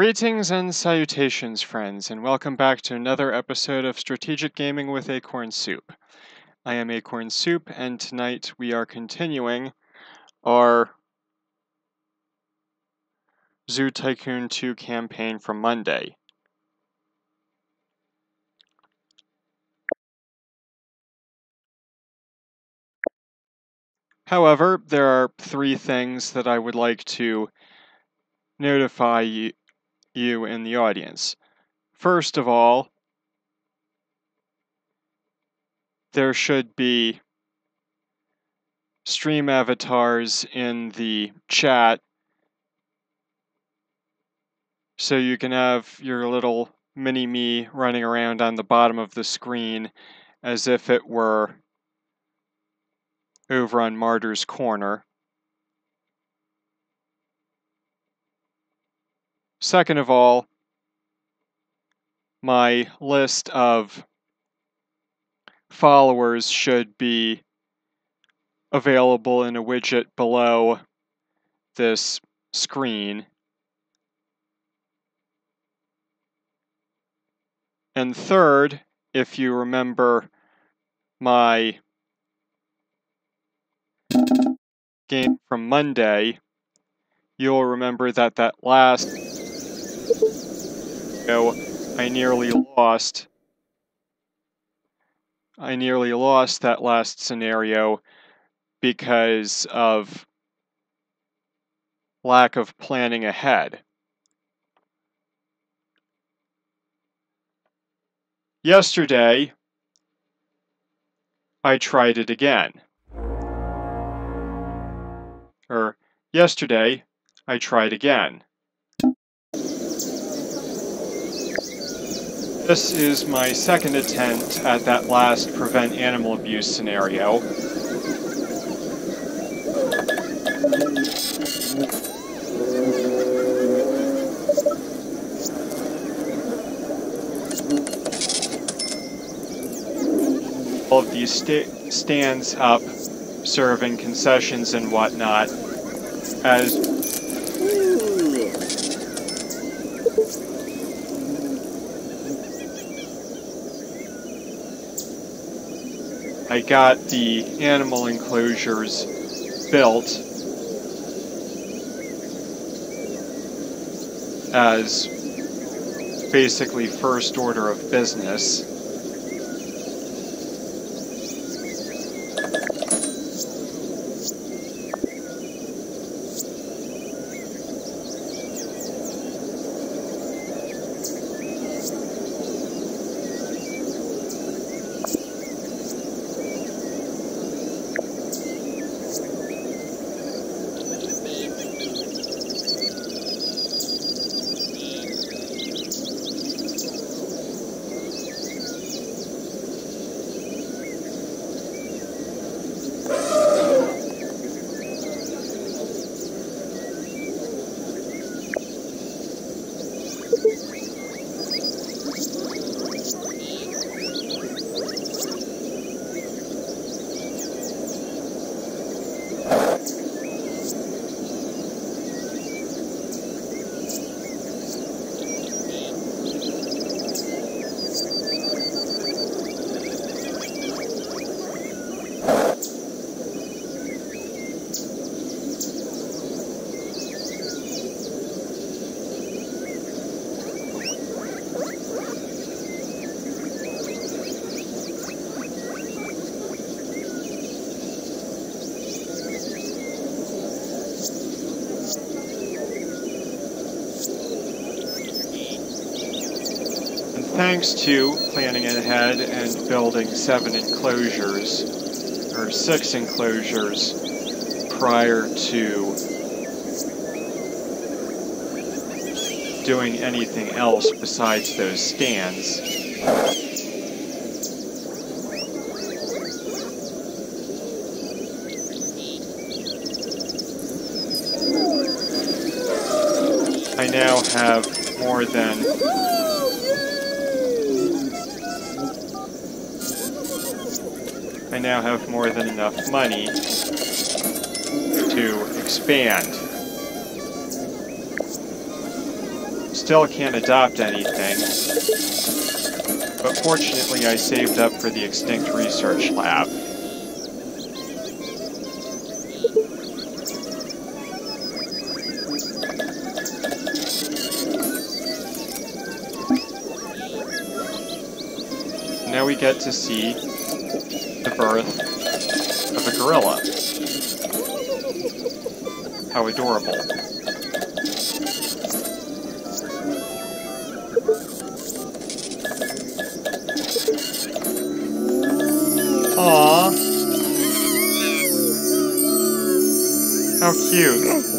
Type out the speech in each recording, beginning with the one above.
Greetings and salutations, friends, and welcome back to another episode of Strategic Gaming with Acorn Soup. I am Acorn Soup, and tonight we are continuing our Zoo Tycoon 2 campaign from Monday. However, there are three things that I would like to notify you, you in the audience. First of all, there should be stream avatars in the chat so you can have your little mini me running around on the bottom of the screen as if it were over on Martyr's Corner. Second of all, my list of followers should be available in a widget below this screen. And third, if you remember my game from Monday, you'll remember that that last I nearly lost. I nearly lost that last scenario because of lack of planning ahead. Yesterday, I tried it again. Or, yesterday, I tried again. This is my second attempt at that last prevent animal abuse scenario. All of these st stands up serving concessions and whatnot as I got the animal enclosures built as basically first order of business. Thanks to planning ahead and building seven enclosures, or six enclosures, prior to doing anything else besides those stands. I now have more than I now have more than enough money to expand. still can't adopt anything. But fortunately I saved up for the Extinct Research Lab. Now we get to see birth of a gorilla. How adorable. Aww. How cute.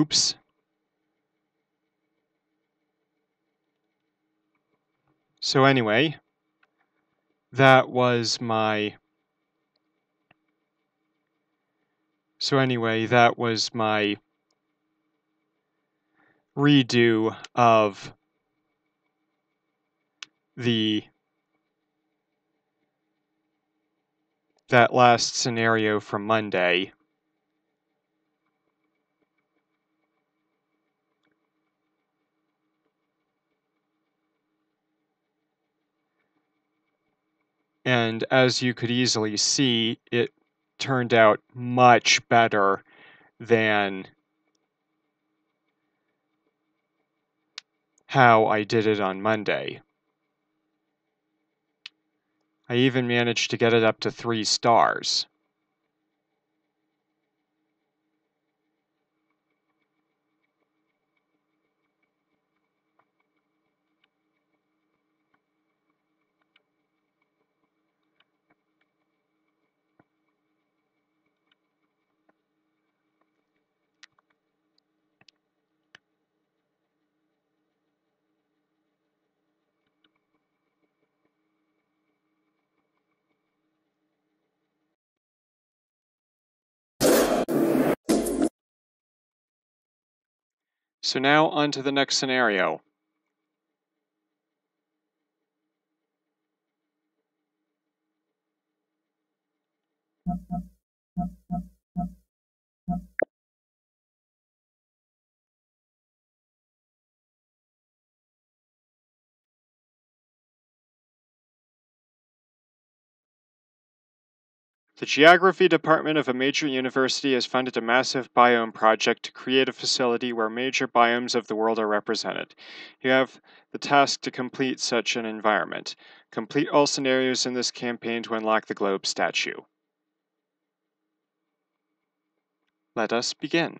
Oops. So anyway, that was my So anyway, that was my redo of the that last scenario from Monday. And as you could easily see, it turned out much better than how I did it on Monday. I even managed to get it up to three stars. So now on to the next scenario. The Geography Department of a major university has funded a massive biome project to create a facility where major biomes of the world are represented. You have the task to complete such an environment. Complete all scenarios in this campaign to unlock the globe statue. Let us begin.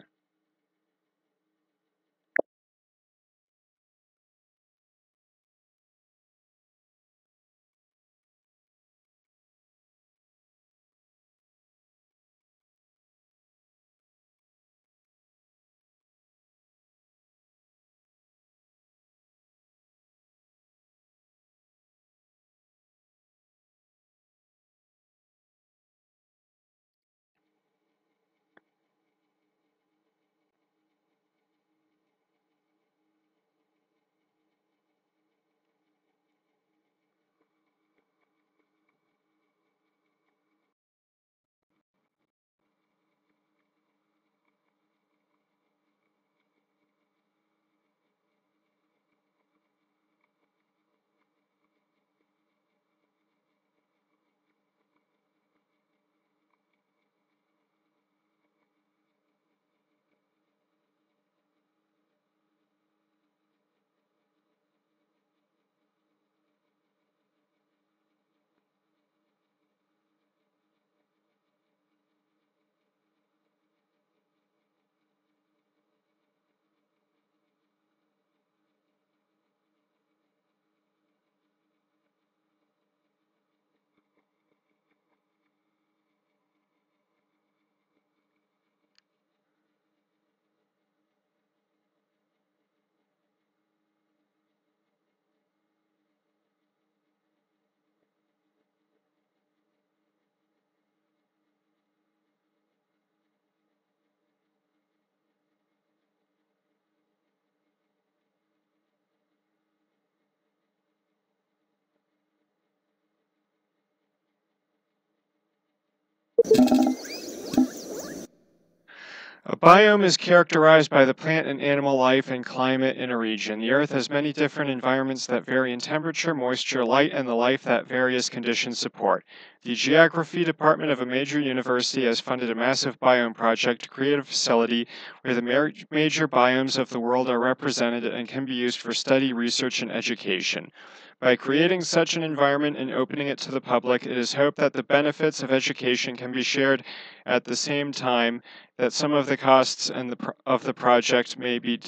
Biome is characterized by the plant and animal life and climate in a region. The Earth has many different environments that vary in temperature, moisture, light, and the life that various conditions support. The Geography Department of a major university has funded a massive biome project to create a facility where the major biomes of the world are represented and can be used for study, research, and education. By creating such an environment and opening it to the public, it is hoped that the benefits of education can be shared at the same time that some of the costs and the of the project may be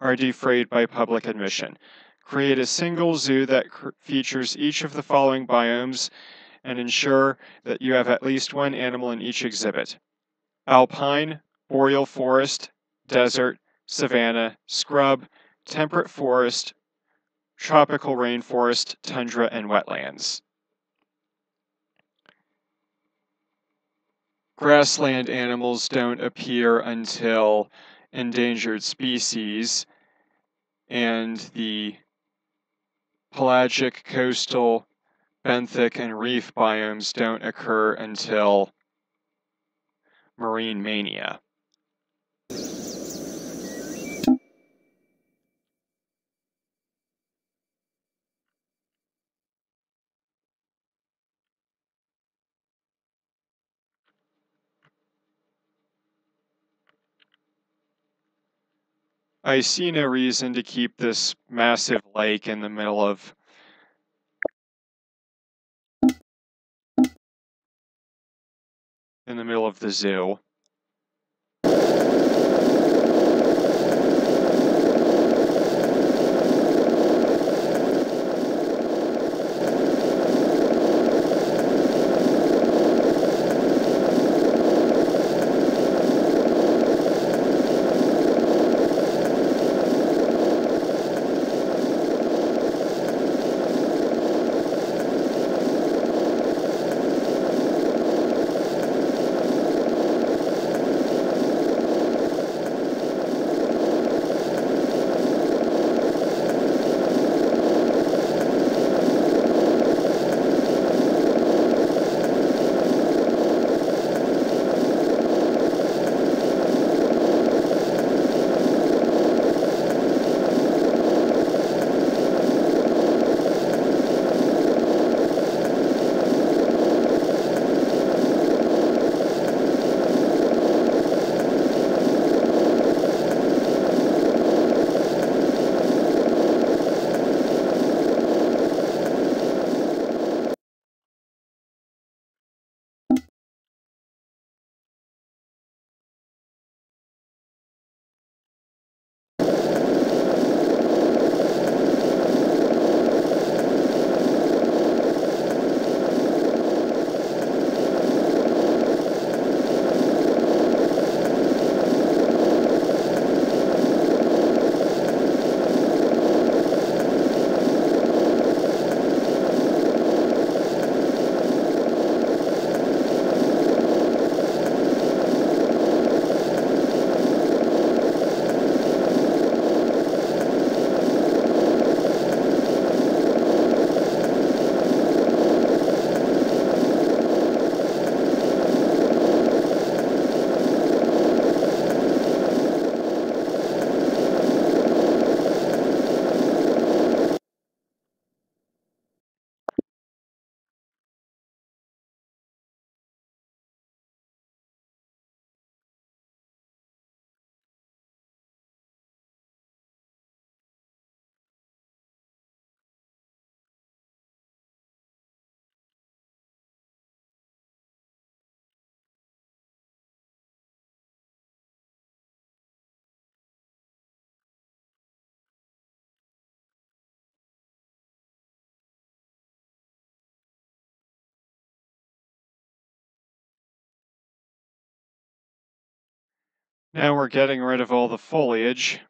are defrayed by public admission. Create a single zoo that features each of the following biomes and ensure that you have at least one animal in each exhibit. Alpine, boreal forest, desert, savanna, scrub, temperate forest, tropical rainforest, tundra, and wetlands. Grassland animals don't appear until endangered species, and the pelagic, coastal, benthic, and reef biomes don't occur until marine mania. I see no reason to keep this massive lake in the middle of in the middle of the zoo. Now we're getting rid of all the foliage.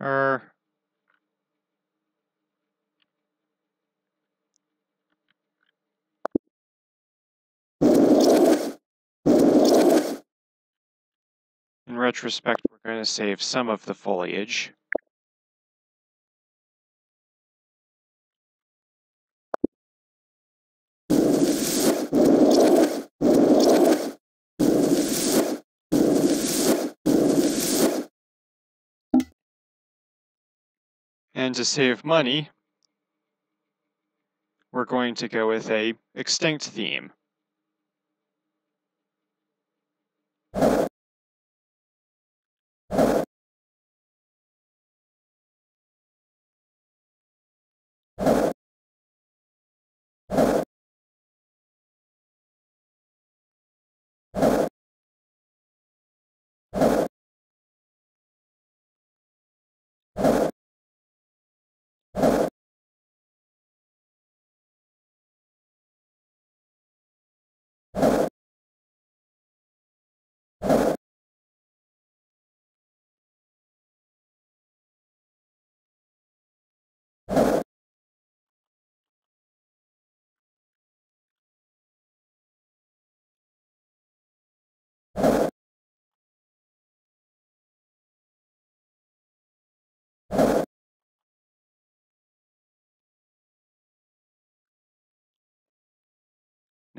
Er, retrospect, we're going to save some of the foliage. And to save money, we're going to go with a extinct theme.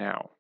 Now,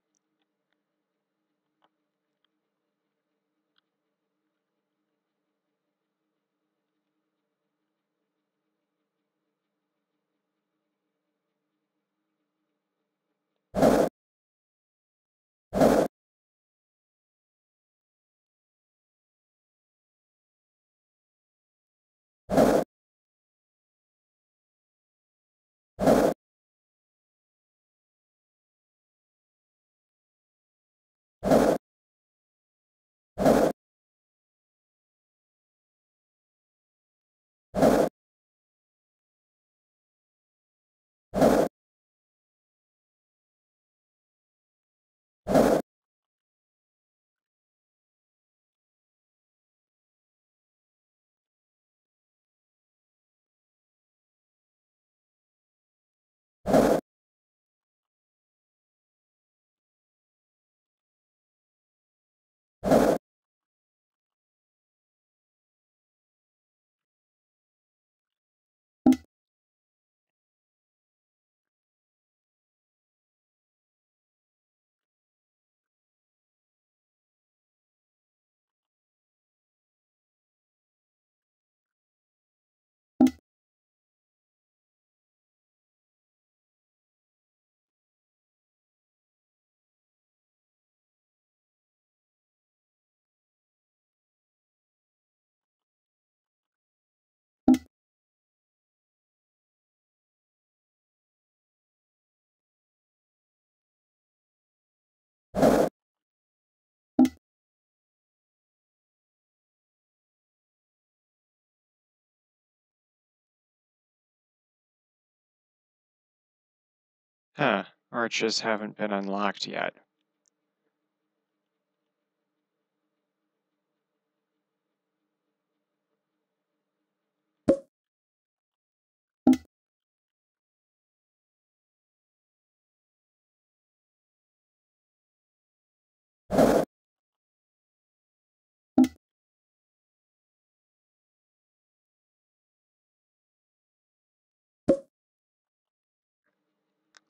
huh, arches haven't been unlocked yet.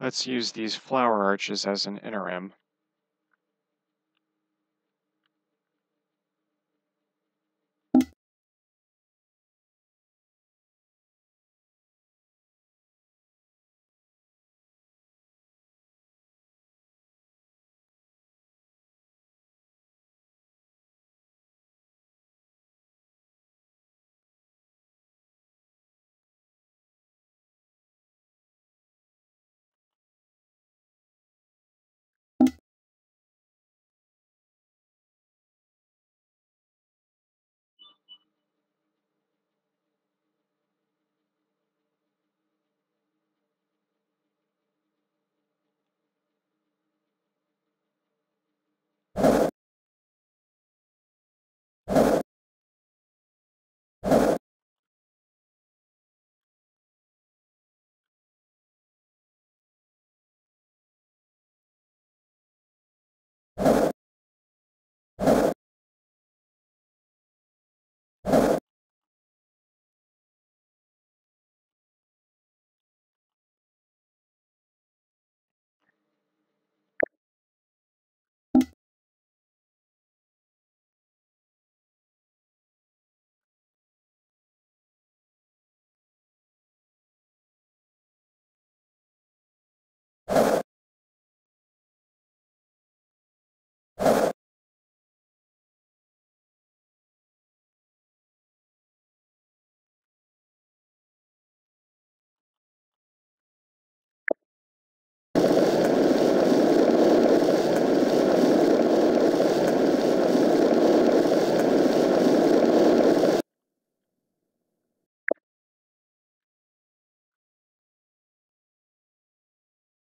Let's use these flower arches as an interim.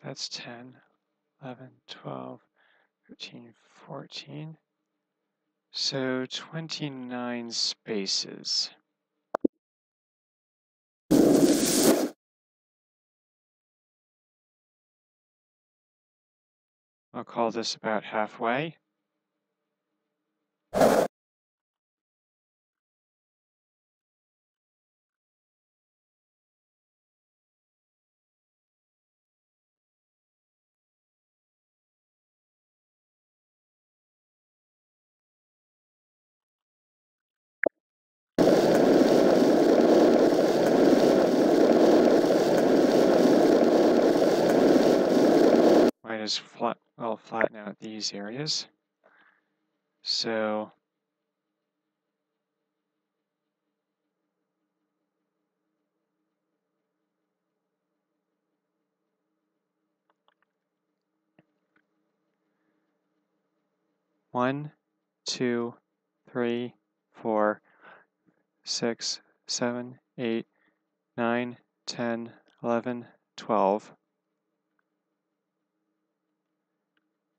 So that's 10, 11, 12, 13, 14. So 29 spaces. I'll call this about halfway. As flat, well flatten out these areas. So one, two, three, four, six, seven, eight, nine, 10, 11, 12,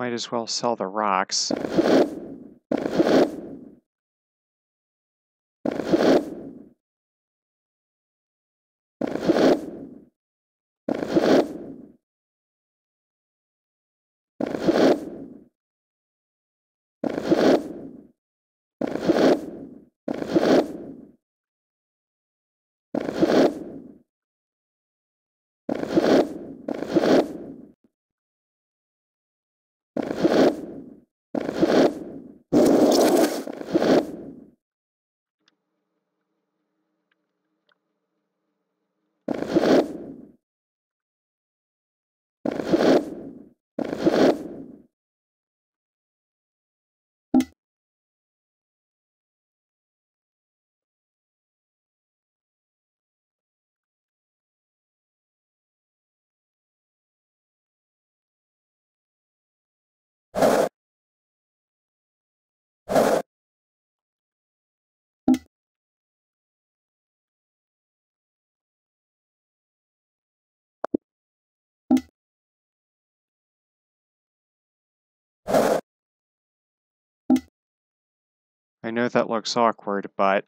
Might as well sell the rocks. I know that looks awkward, but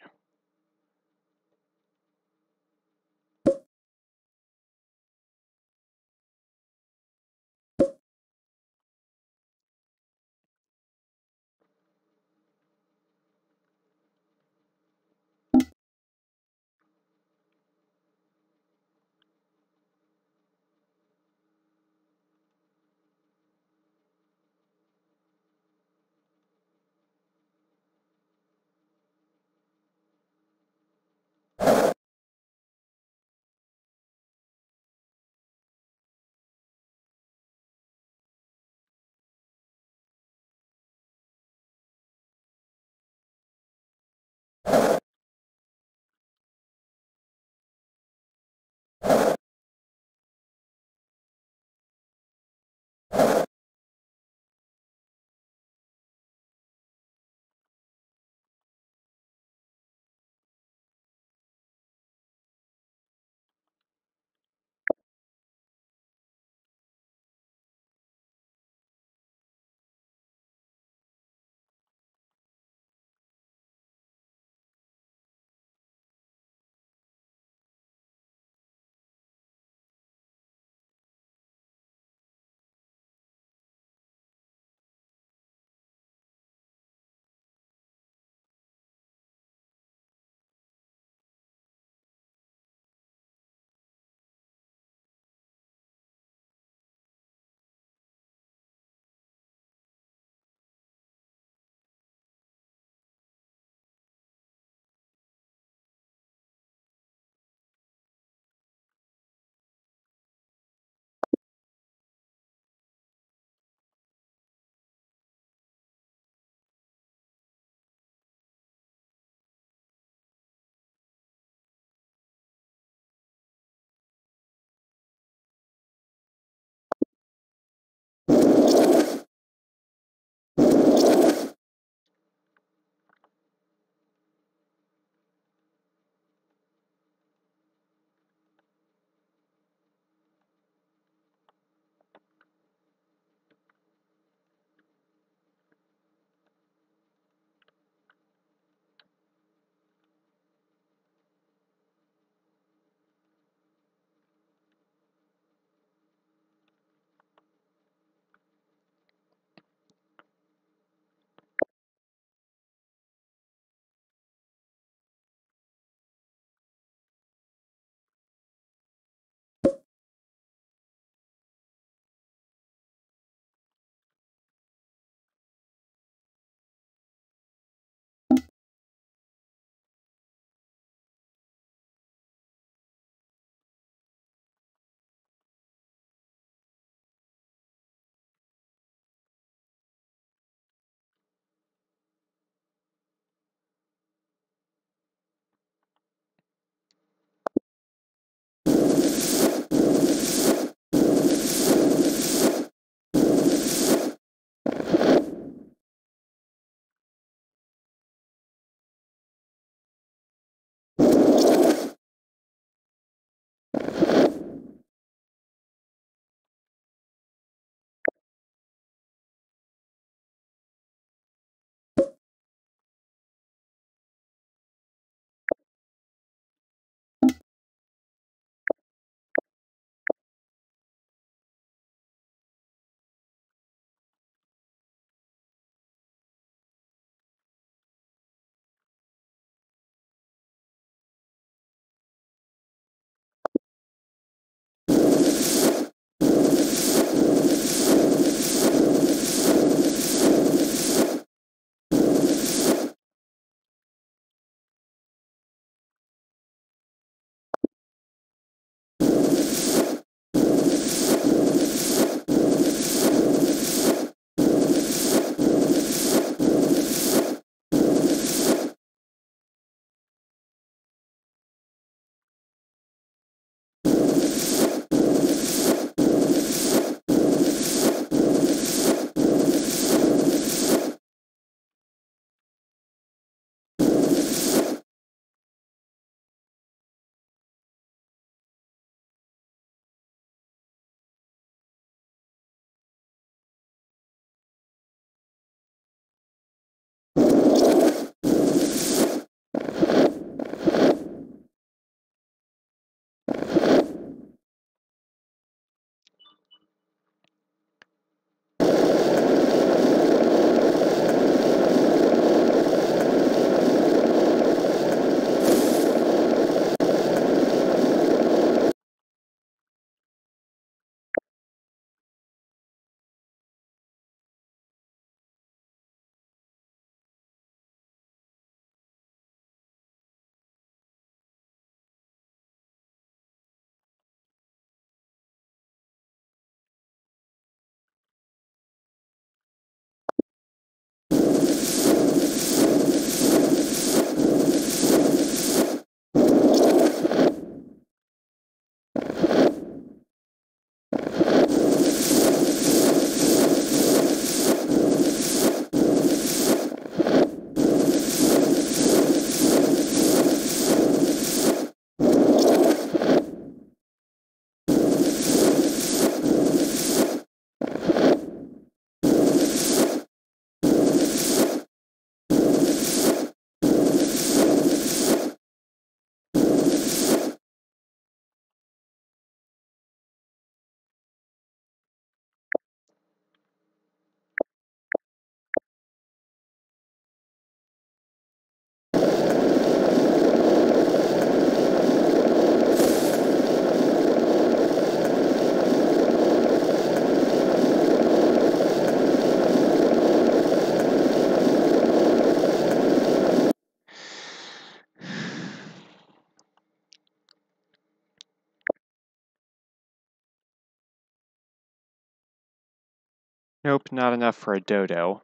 Nope, not enough for a dodo.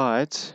But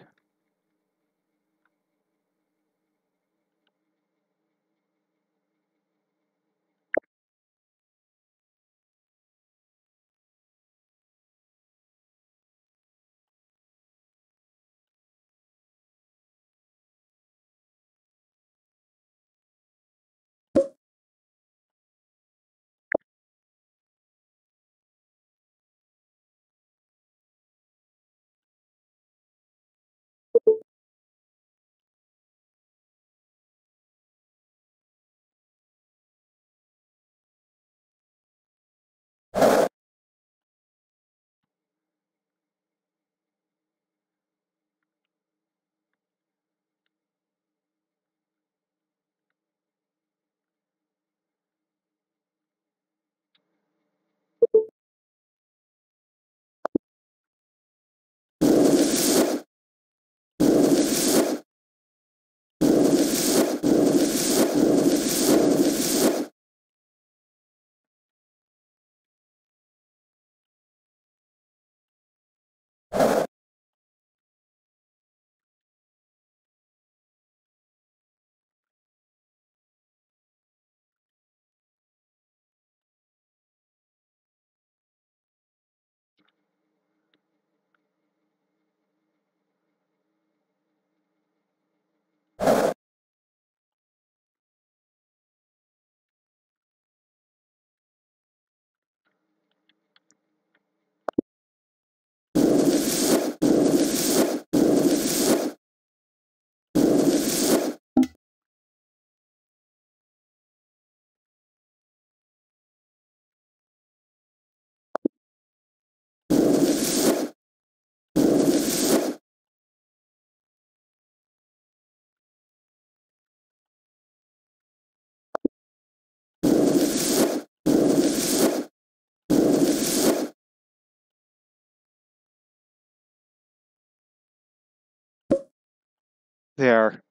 there,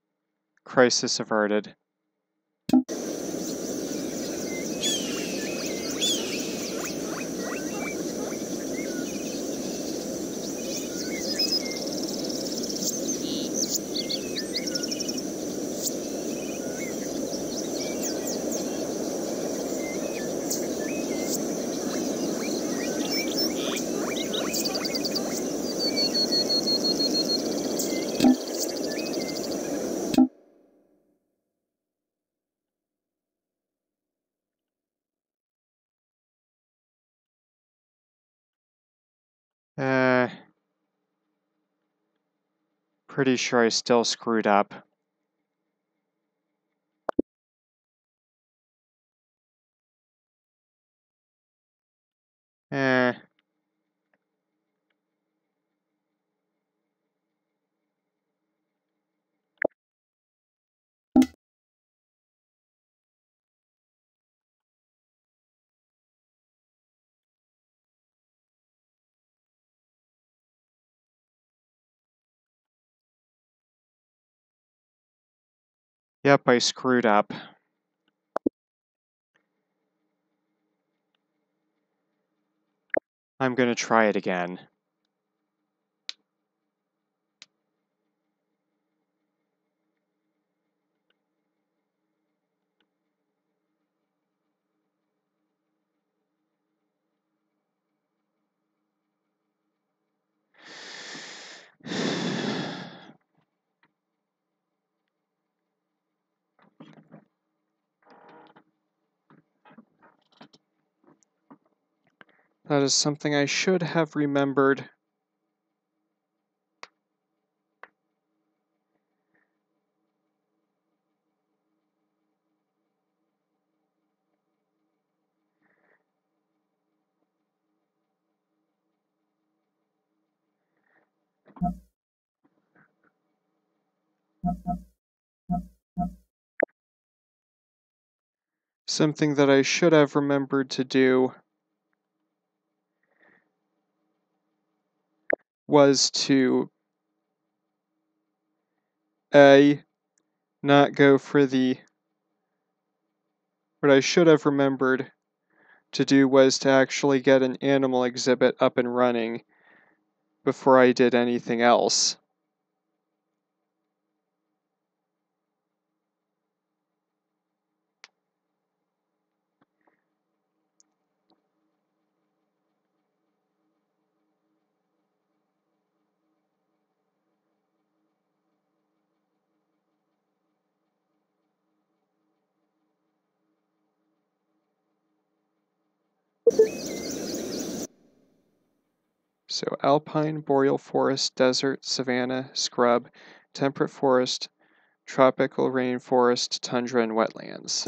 crisis averted. Pretty sure I still screwed up. Yep, I screwed up. I'm going to try it again. That is something I should have remembered. Something that I should have remembered to do was to A, not go for the what I should have remembered to do was to actually get an animal exhibit up and running before I did anything else. So alpine, boreal forest, desert, savanna, scrub, temperate forest, tropical rainforest, tundra, and wetlands.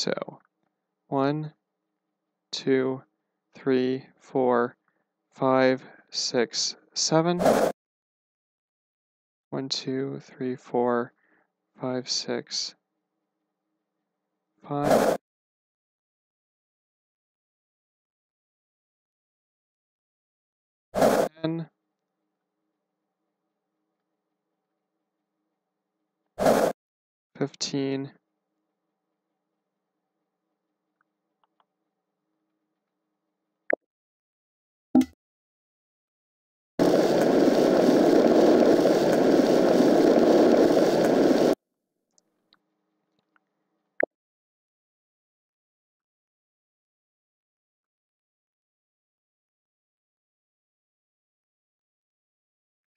So, one, two, three, four, five, six, seven. One, two, three, four, five, six, five. Ten. Fifteen.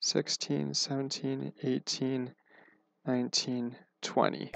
Sixteen, seventeen, eighteen, nineteen, twenty.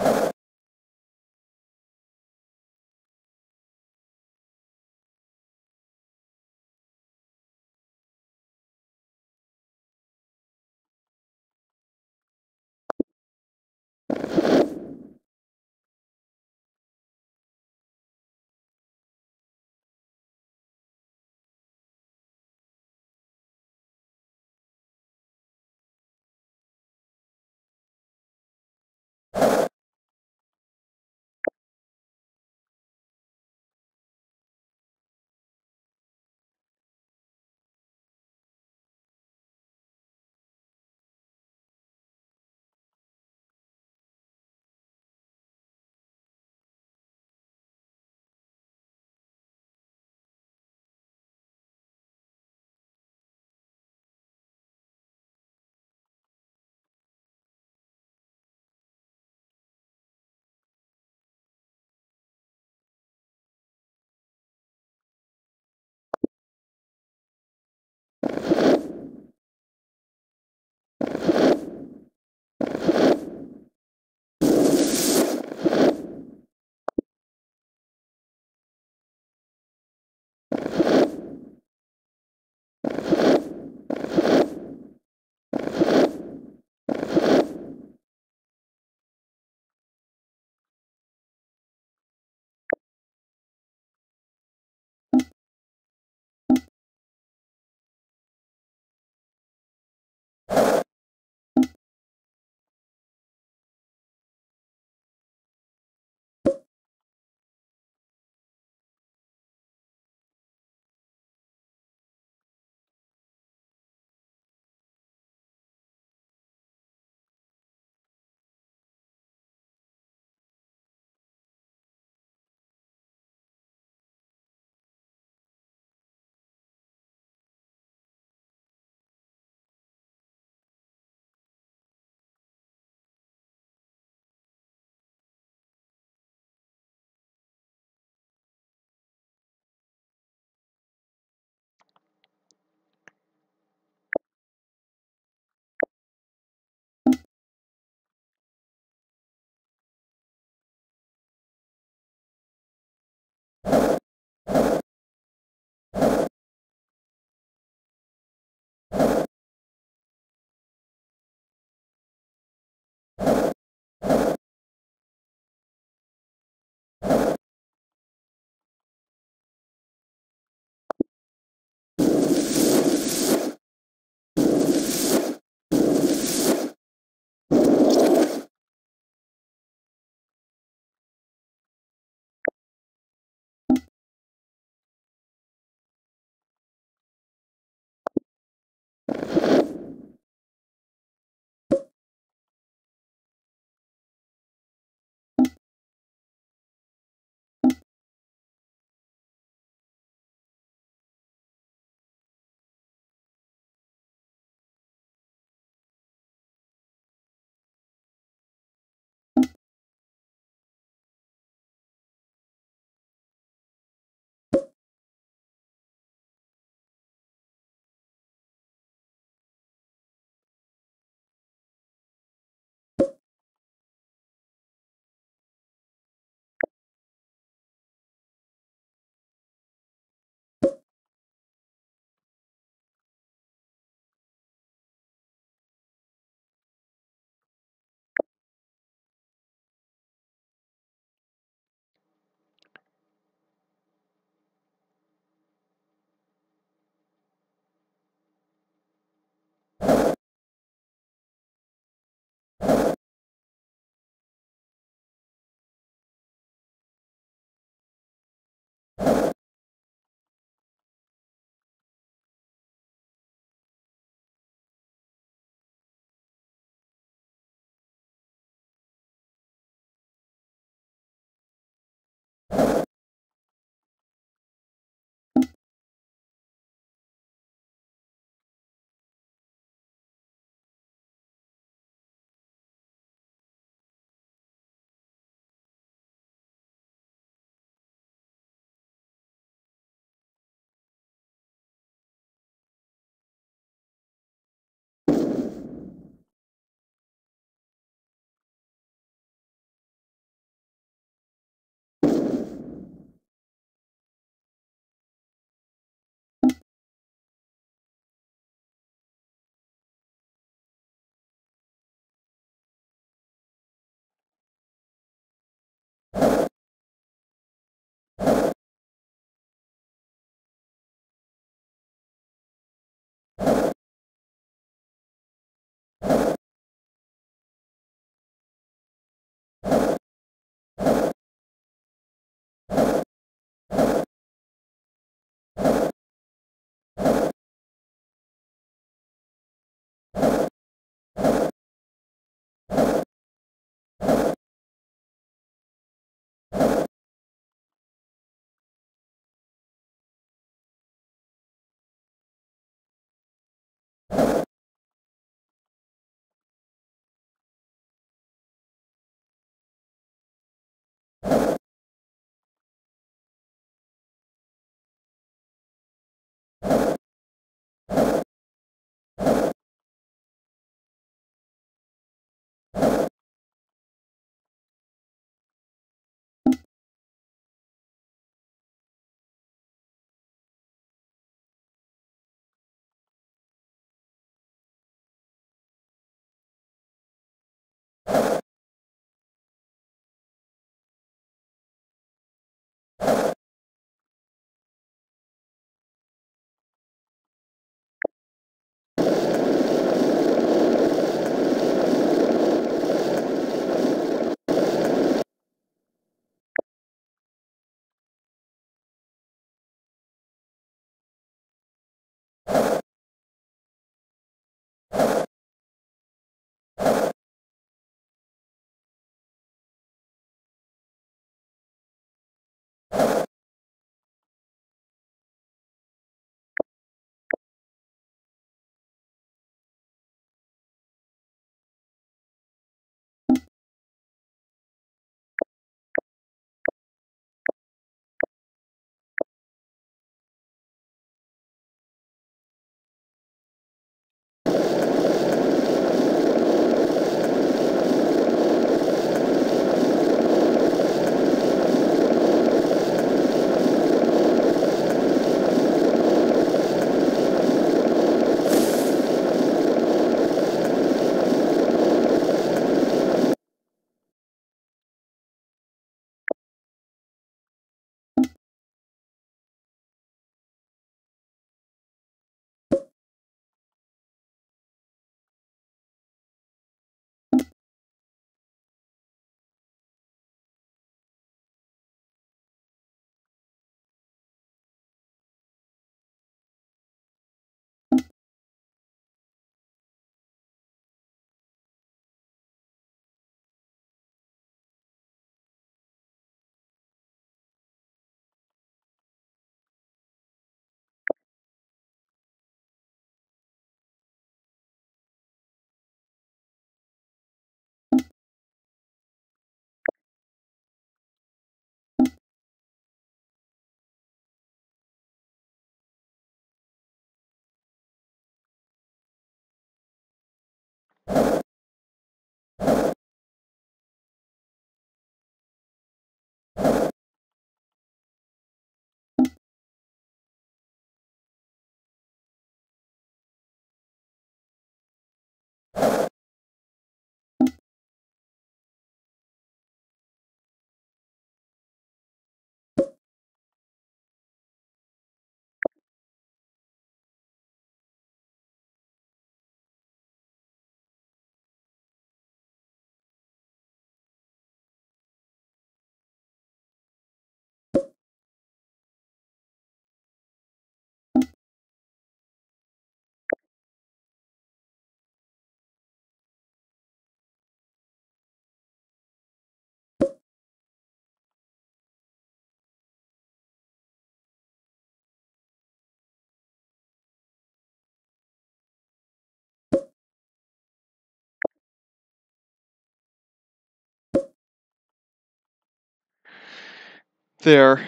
There.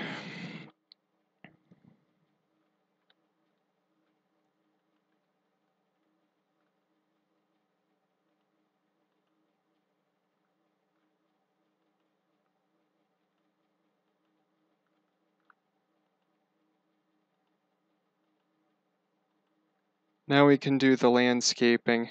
Now we can do the landscaping.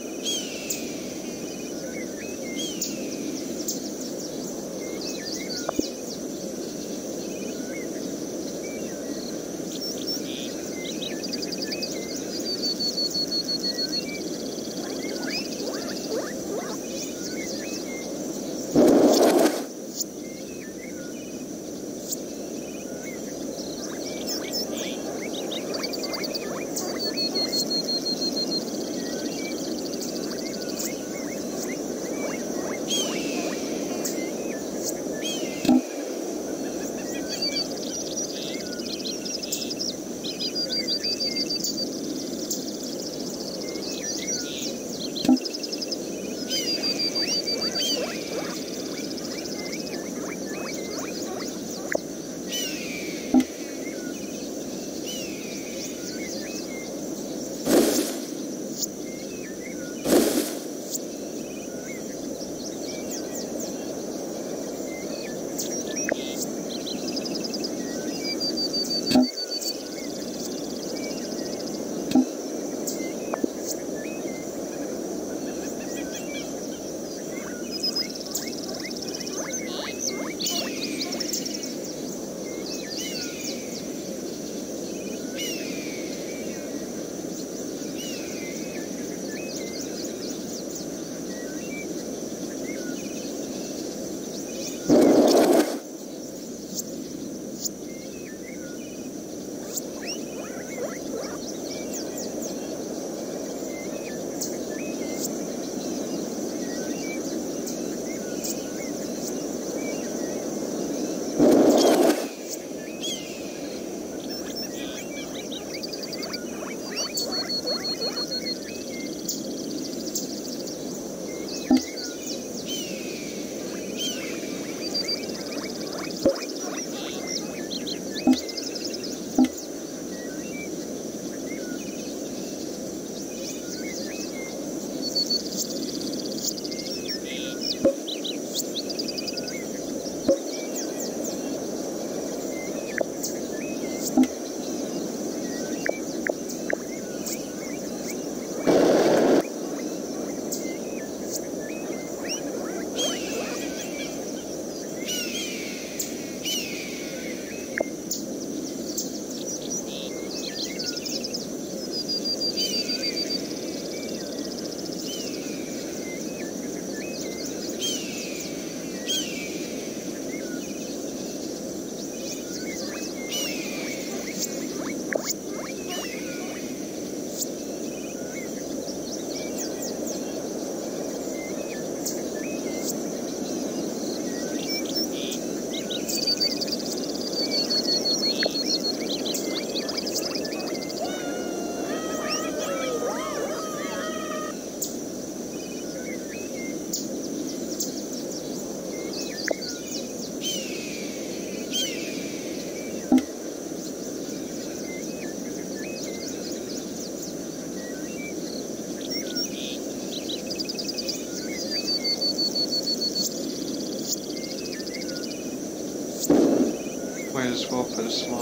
Might as well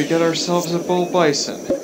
we get ourselves a bull bison.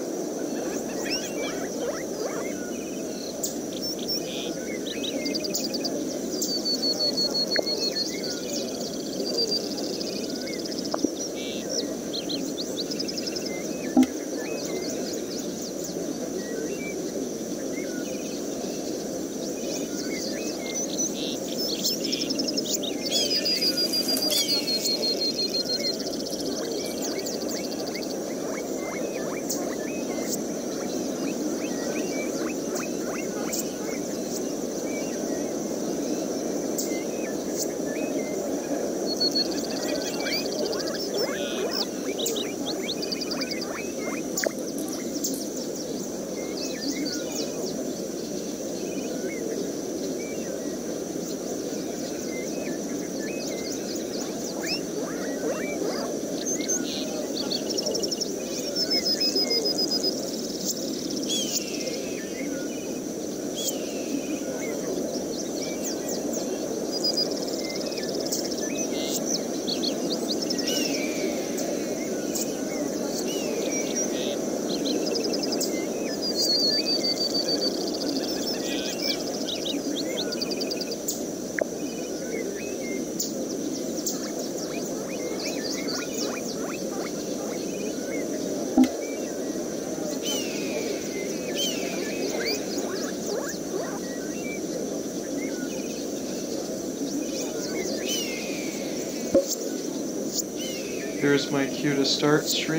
Cue to start streaming.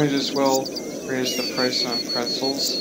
Might as well raise the price on pretzels.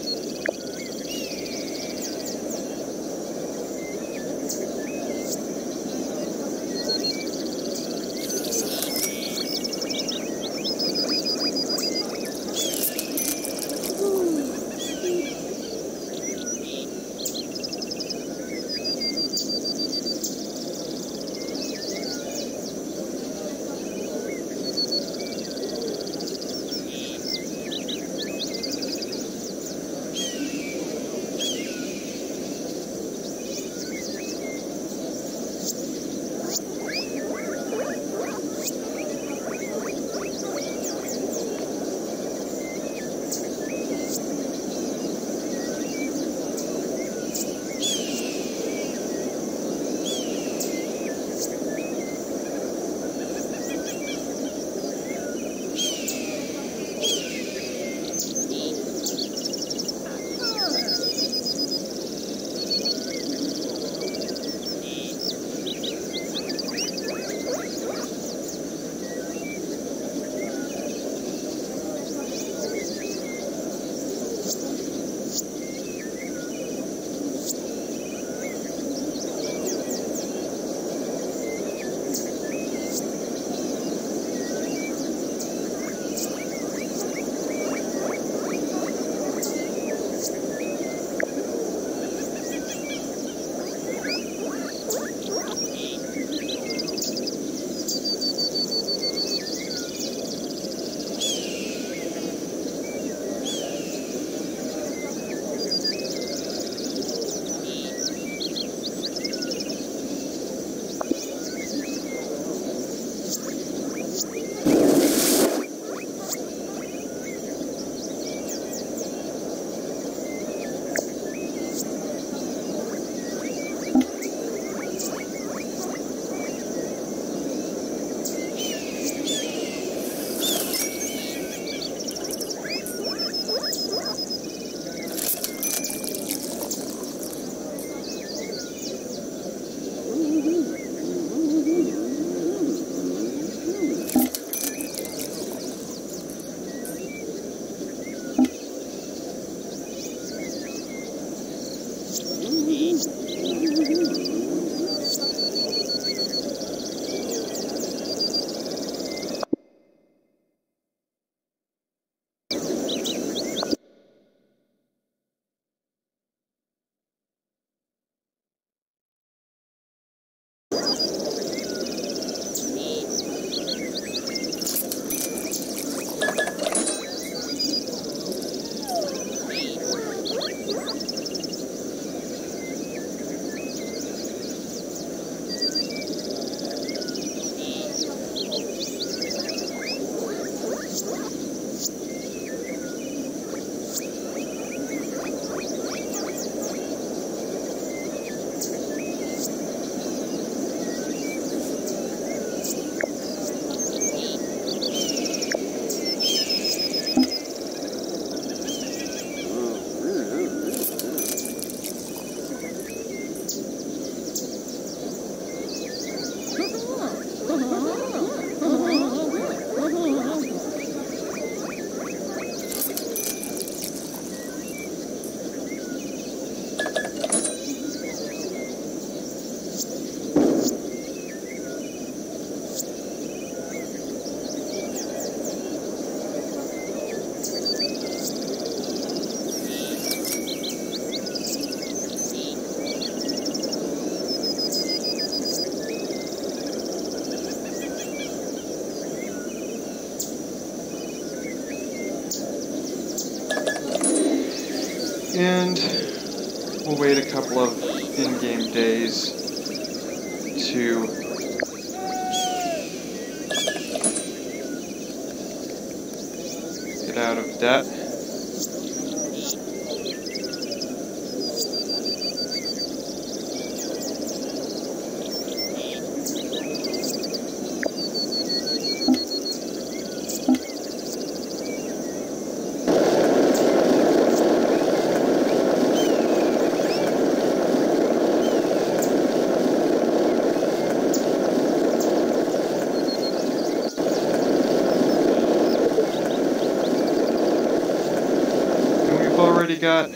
Wait a couple of in-game days to get out of debt. And we've already got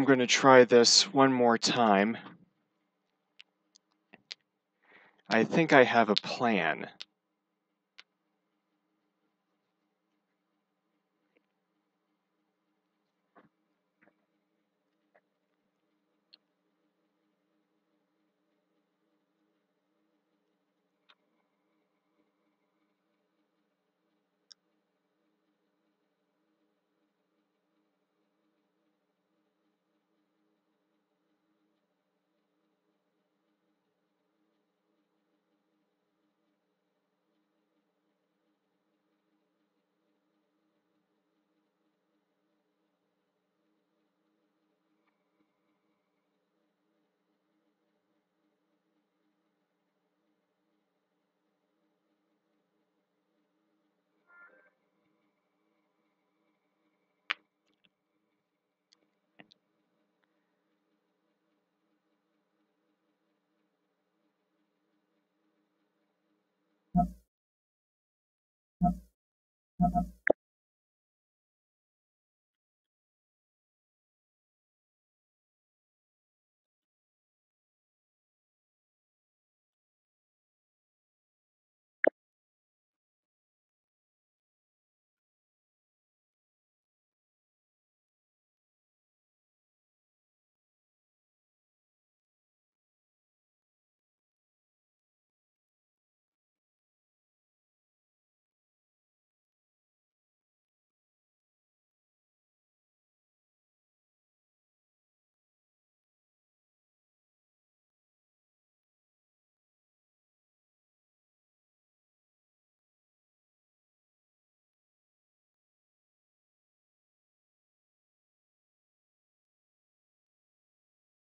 I'm going to try this one more time. I think I have a plan.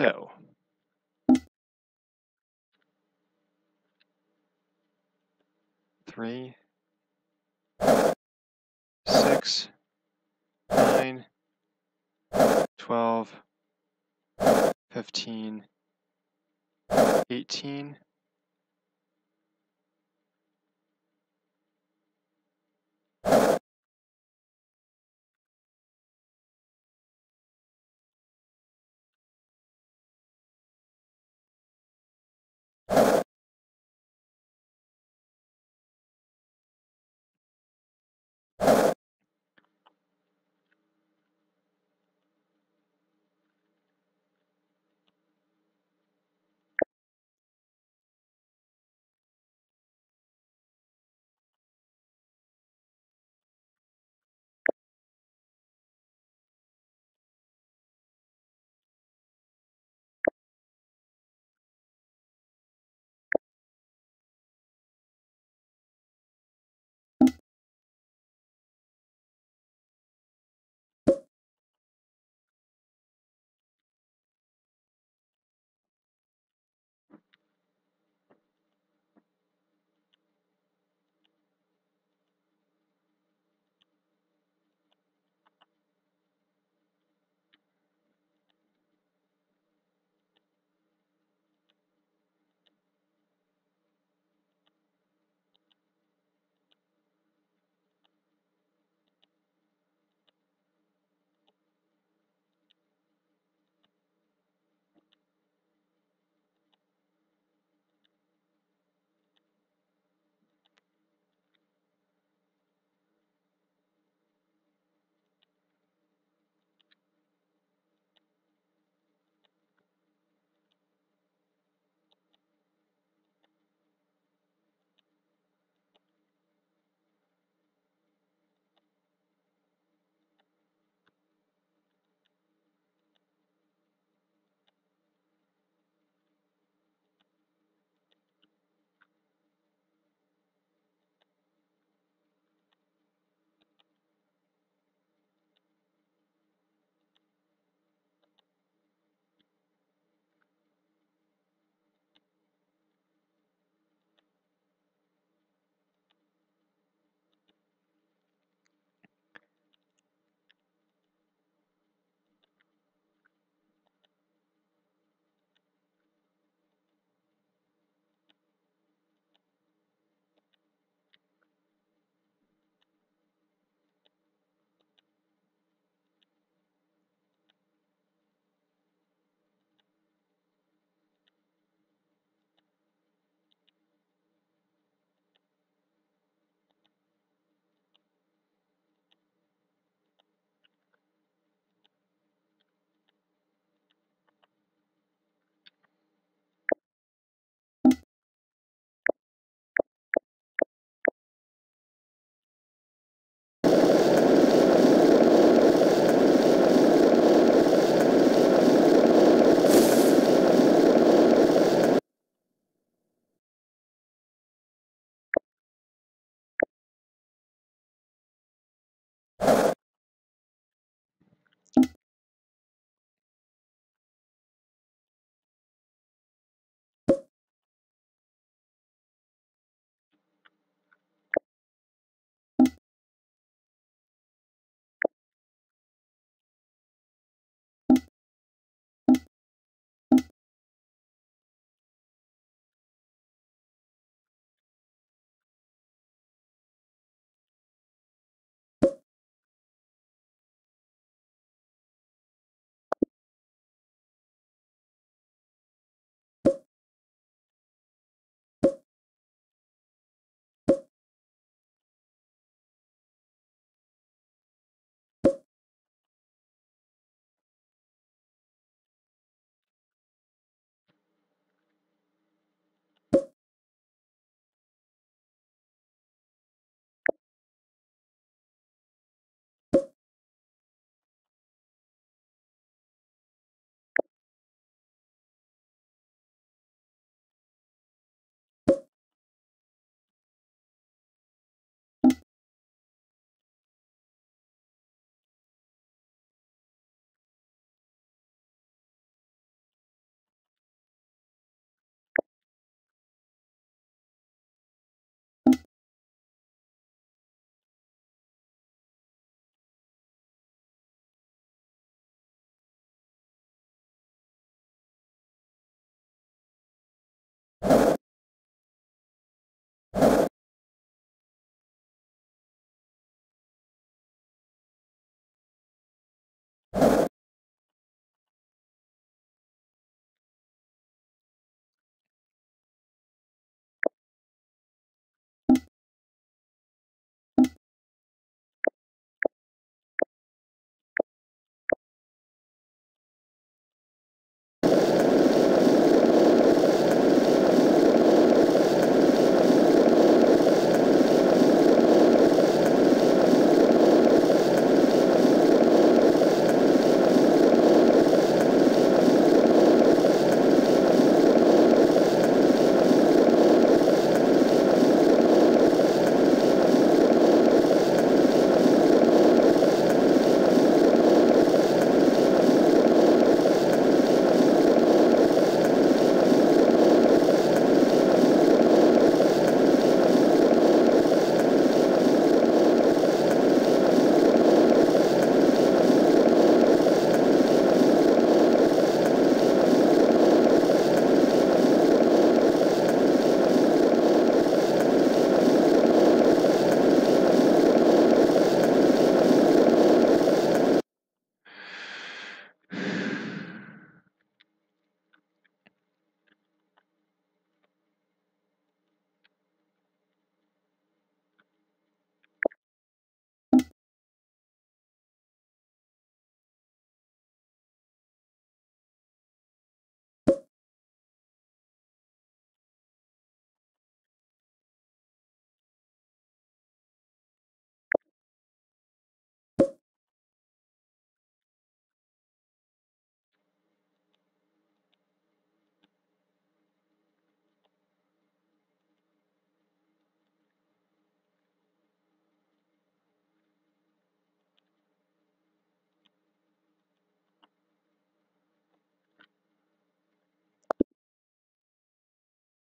So, three, six, nine, twelve, fifteen, eighteen,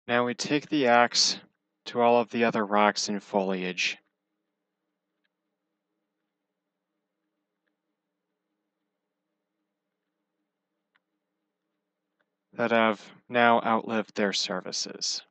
Now we take the axe to all of the other rocks and foliage. that have now outlived their services.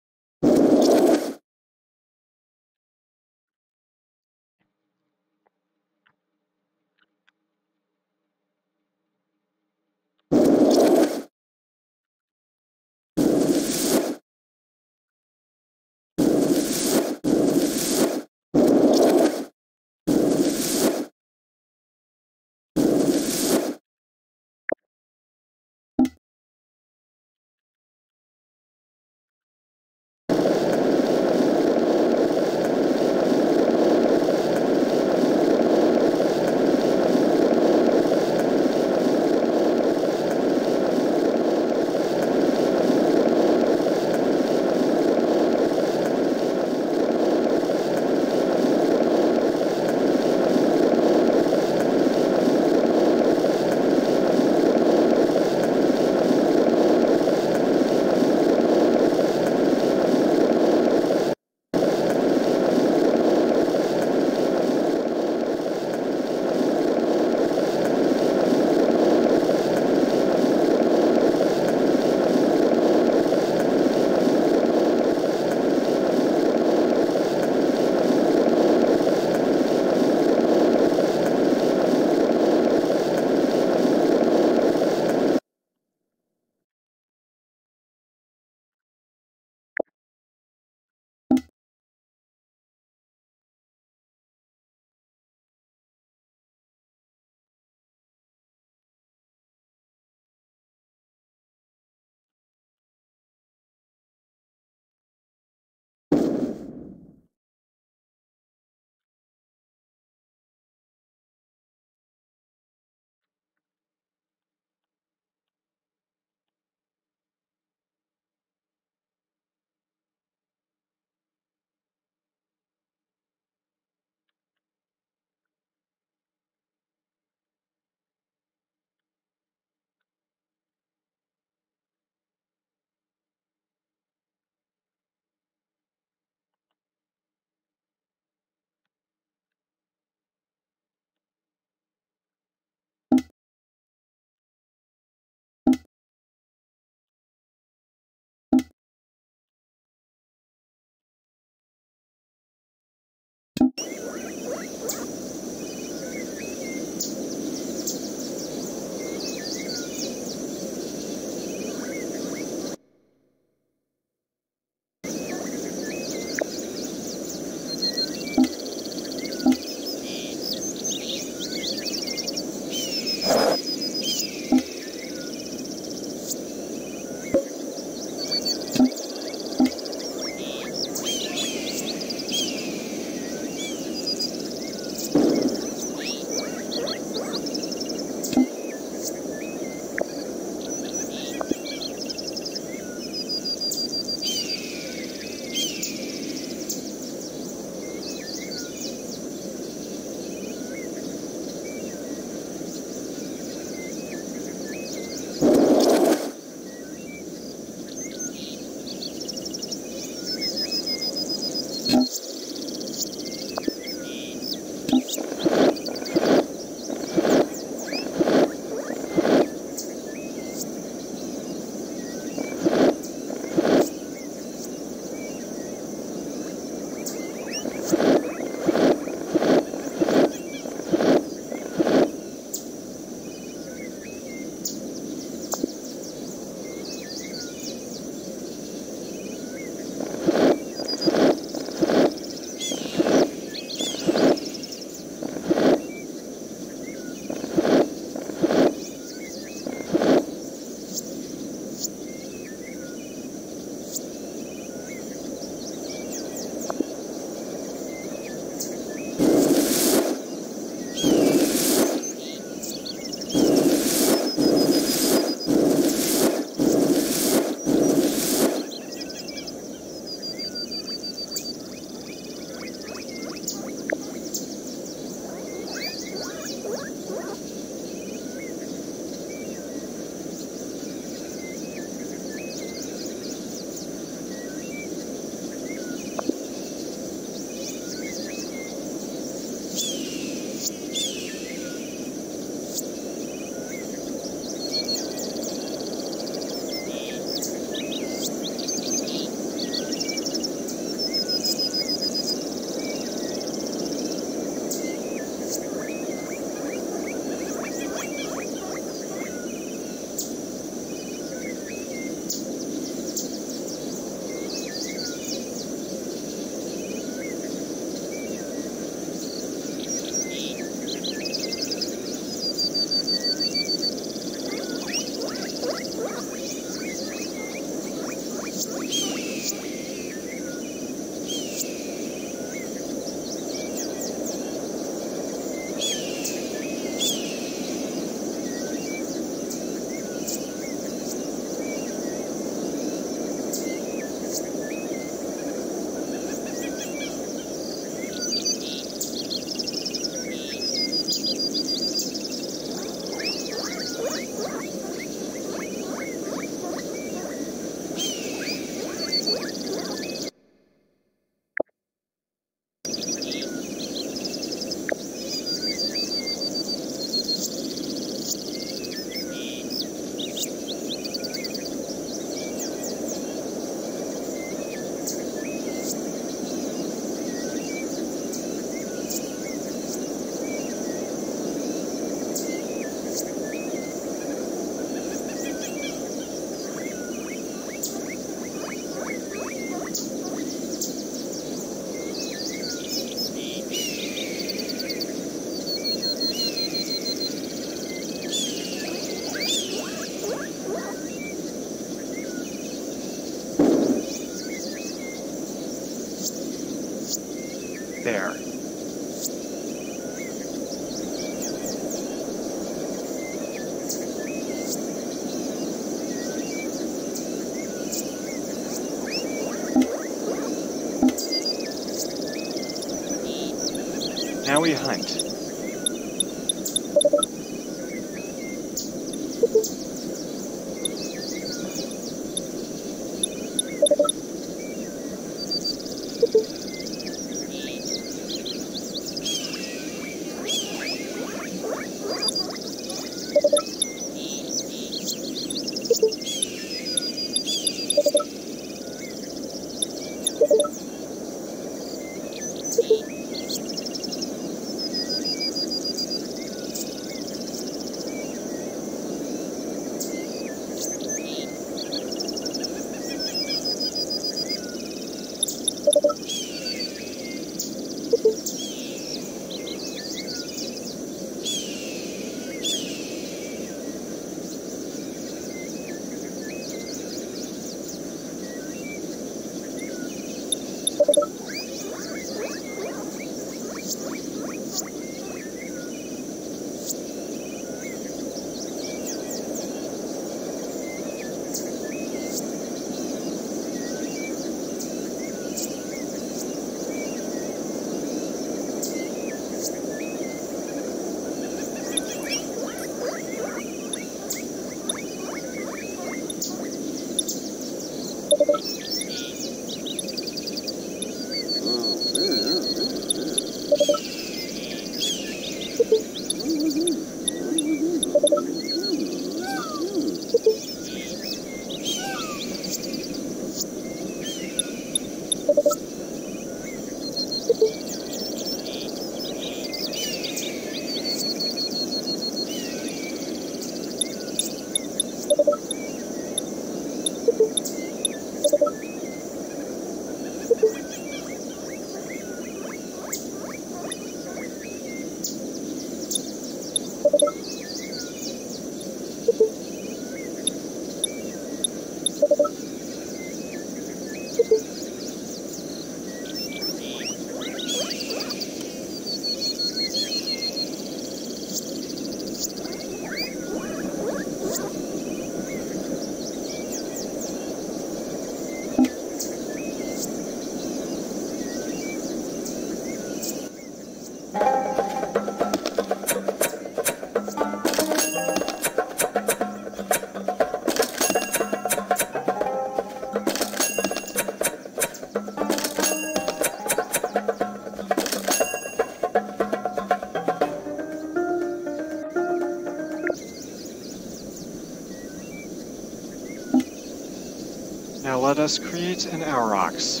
Let us create an Aurochs.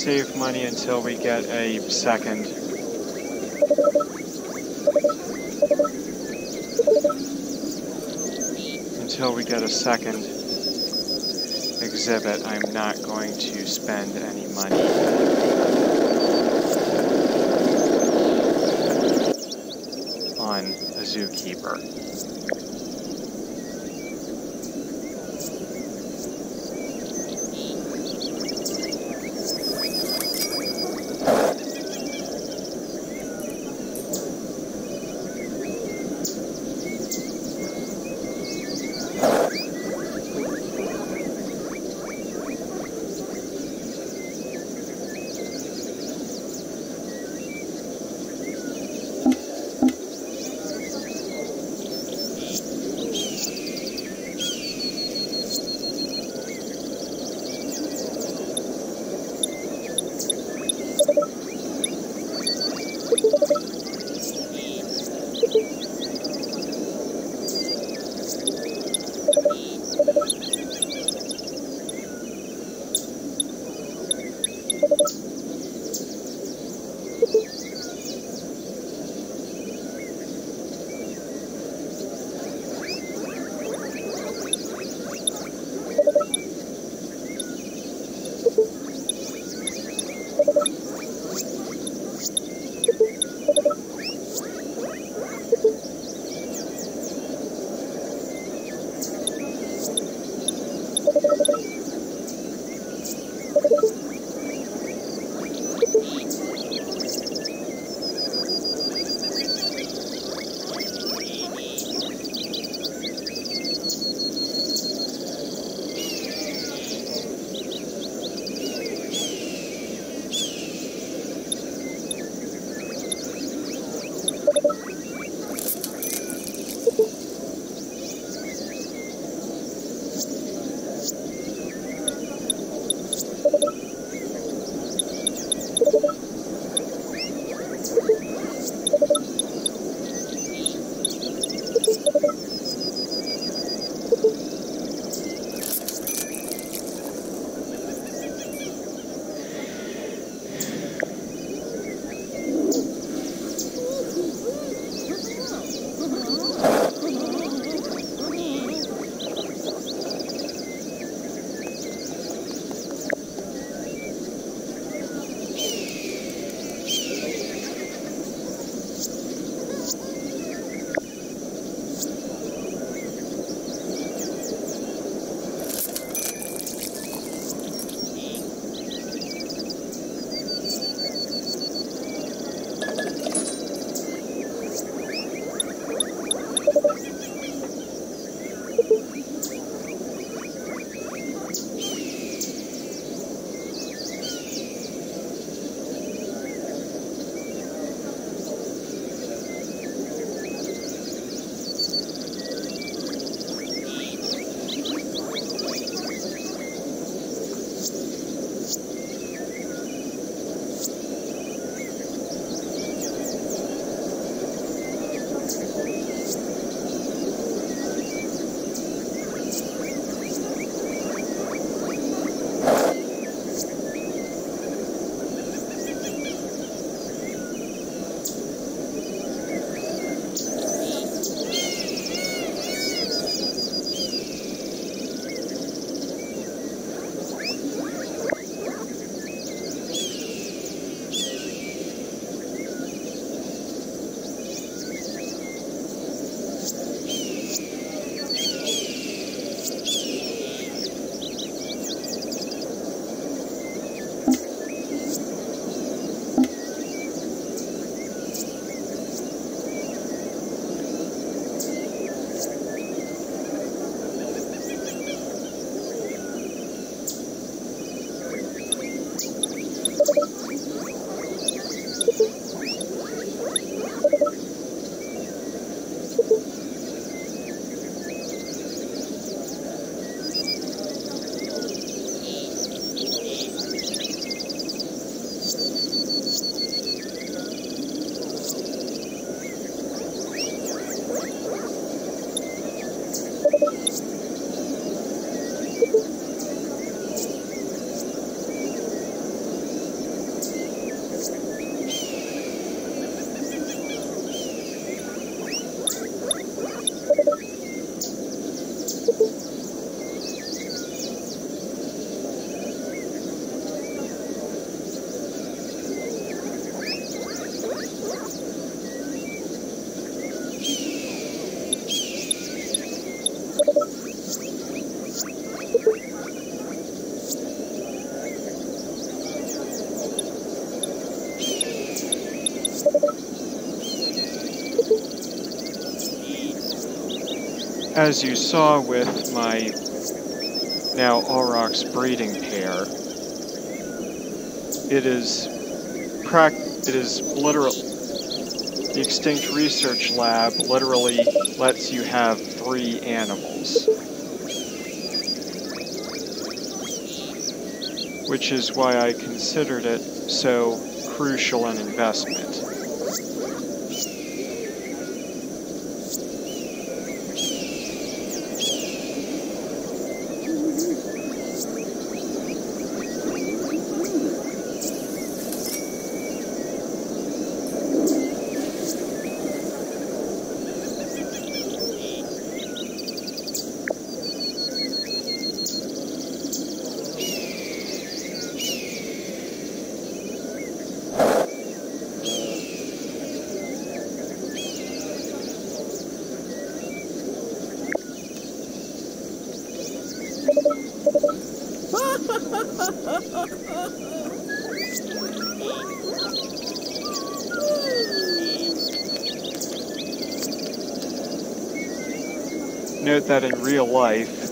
Save money until we get a second. Until we get a second exhibit, I'm not going to spend any money. on a zookeeper. As you saw with my now Aurochs breeding pair, it is it is literal the Extinct Research Lab literally lets you have three animals. Which is why I considered it so crucial an investment. That in real life,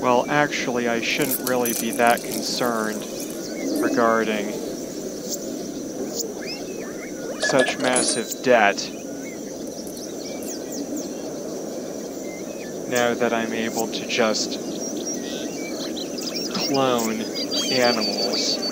Well, actually, I shouldn't really be that concerned regarding such massive debt. Now that I'm able to just clone animals.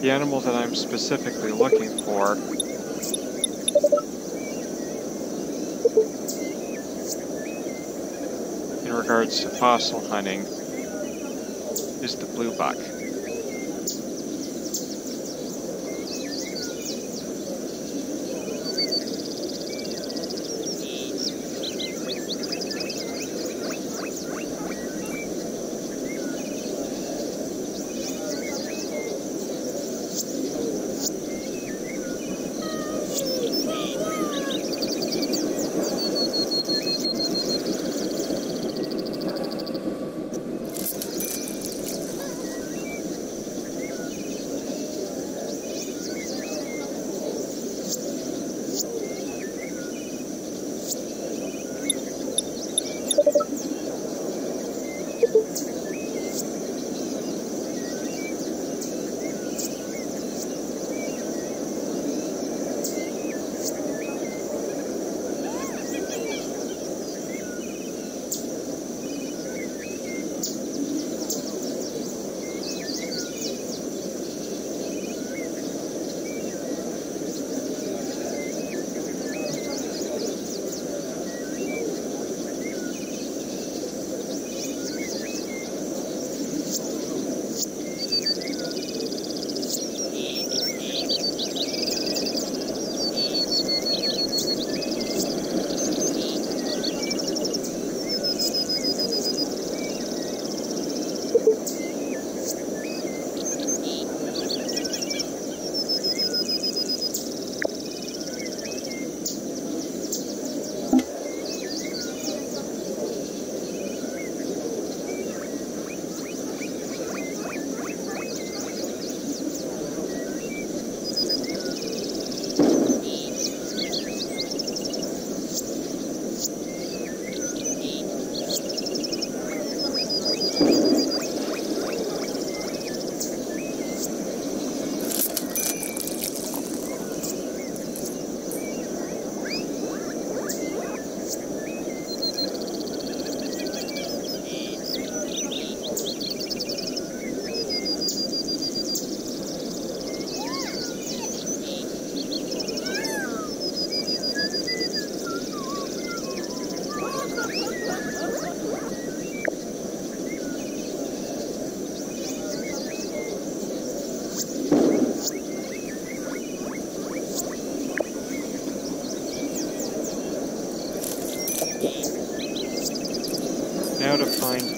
The animal that I'm specifically looking for in regards to fossil hunting is the blue buck.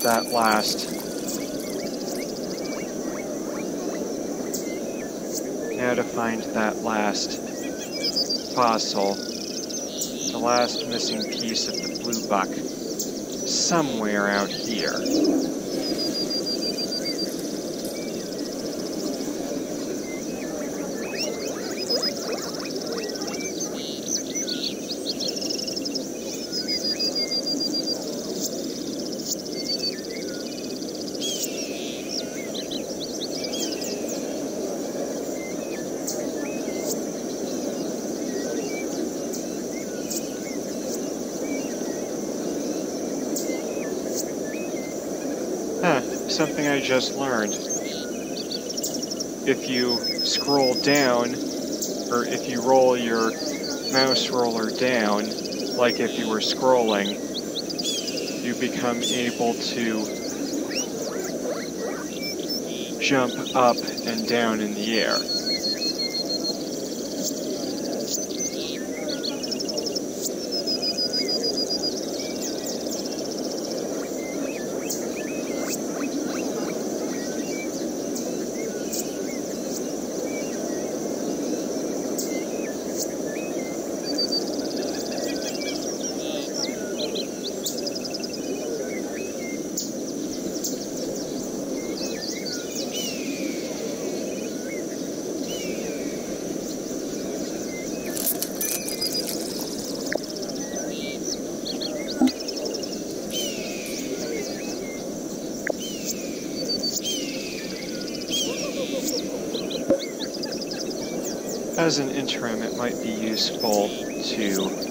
That last. Now to find that last fossil. The last missing piece of the blue buck. Somewhere out here. Huh, something I just learned. If you scroll down, or if you roll your mouse roller down, like if you were scrolling, you become able to jump up and down in the air. As an interim, it might be useful to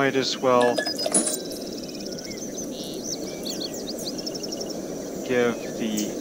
Might as well give the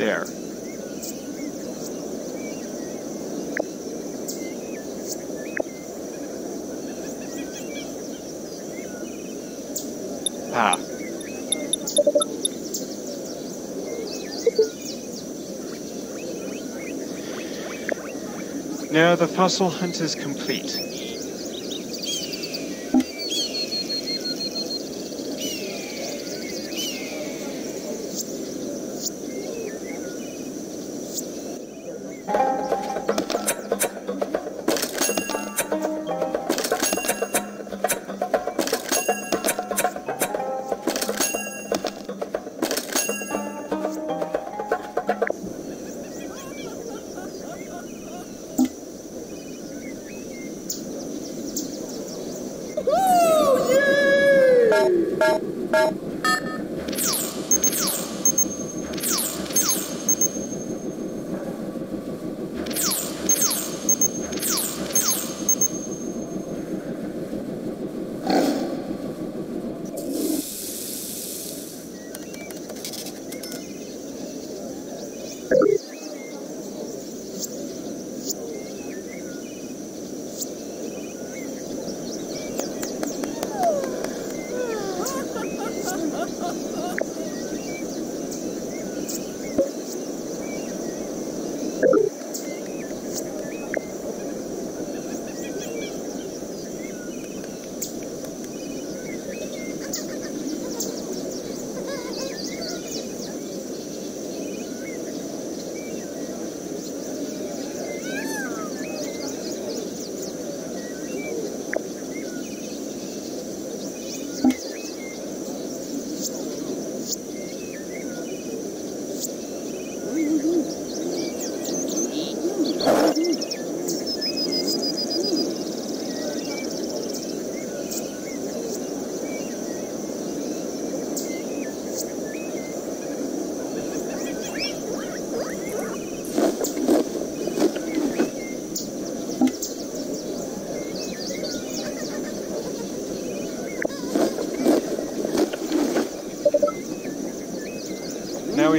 there. Ah. Fossil hunt is complete.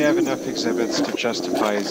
We have enough exhibits to justify a.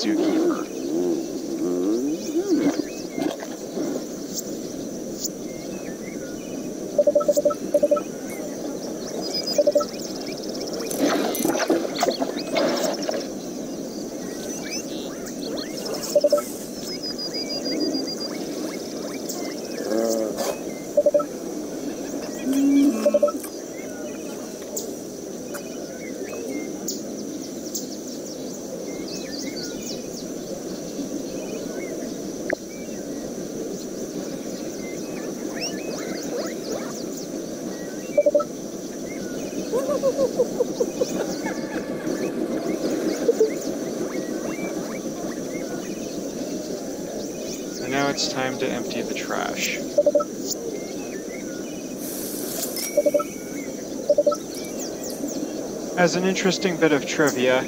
And now it's time to empty the trash. As an interesting bit of trivia,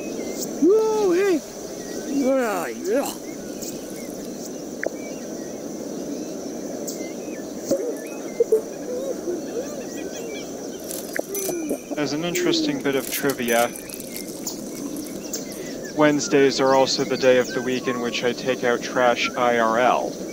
as an interesting bit of trivia, Wednesdays are also the day of the week in which I take out trash IRL.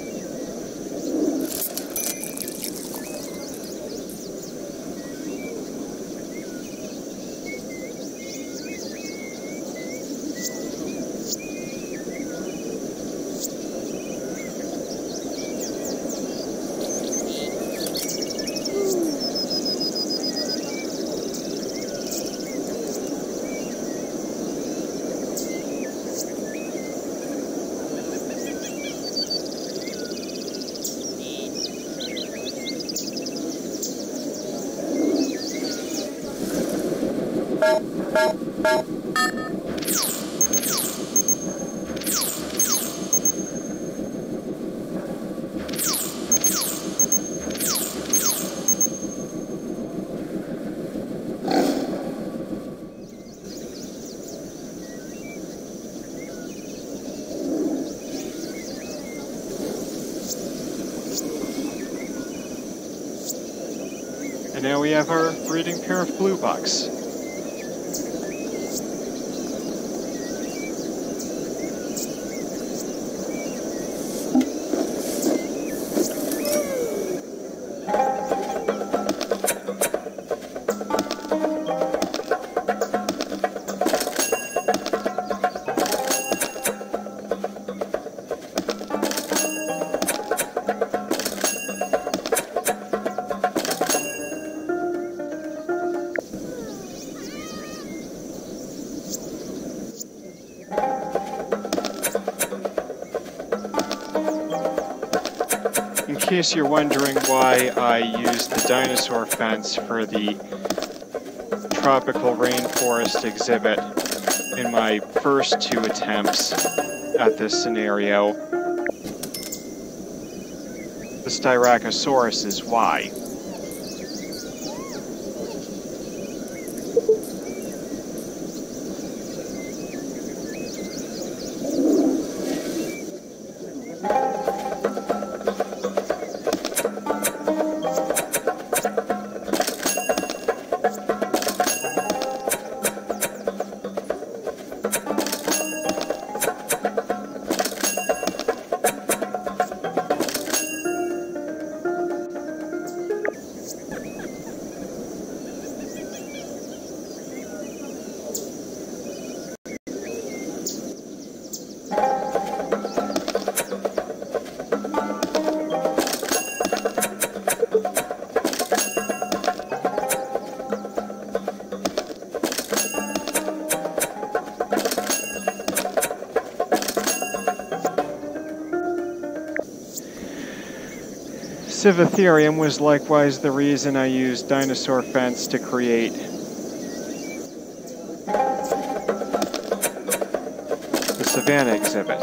And now we have our breeding pair of blue bucks. Case you're wondering why I used the dinosaur fence for the tropical rainforest exhibit in my first two attempts at this scenario, the Styracosaurus is why. Sivatherium was likewise the reason I used dinosaur fence to create the Savannah exhibit.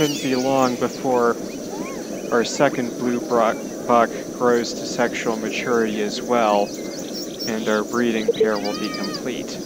Shouldn't be long before our second blue buck grows to sexual maturity as well, and our breeding pair will be complete.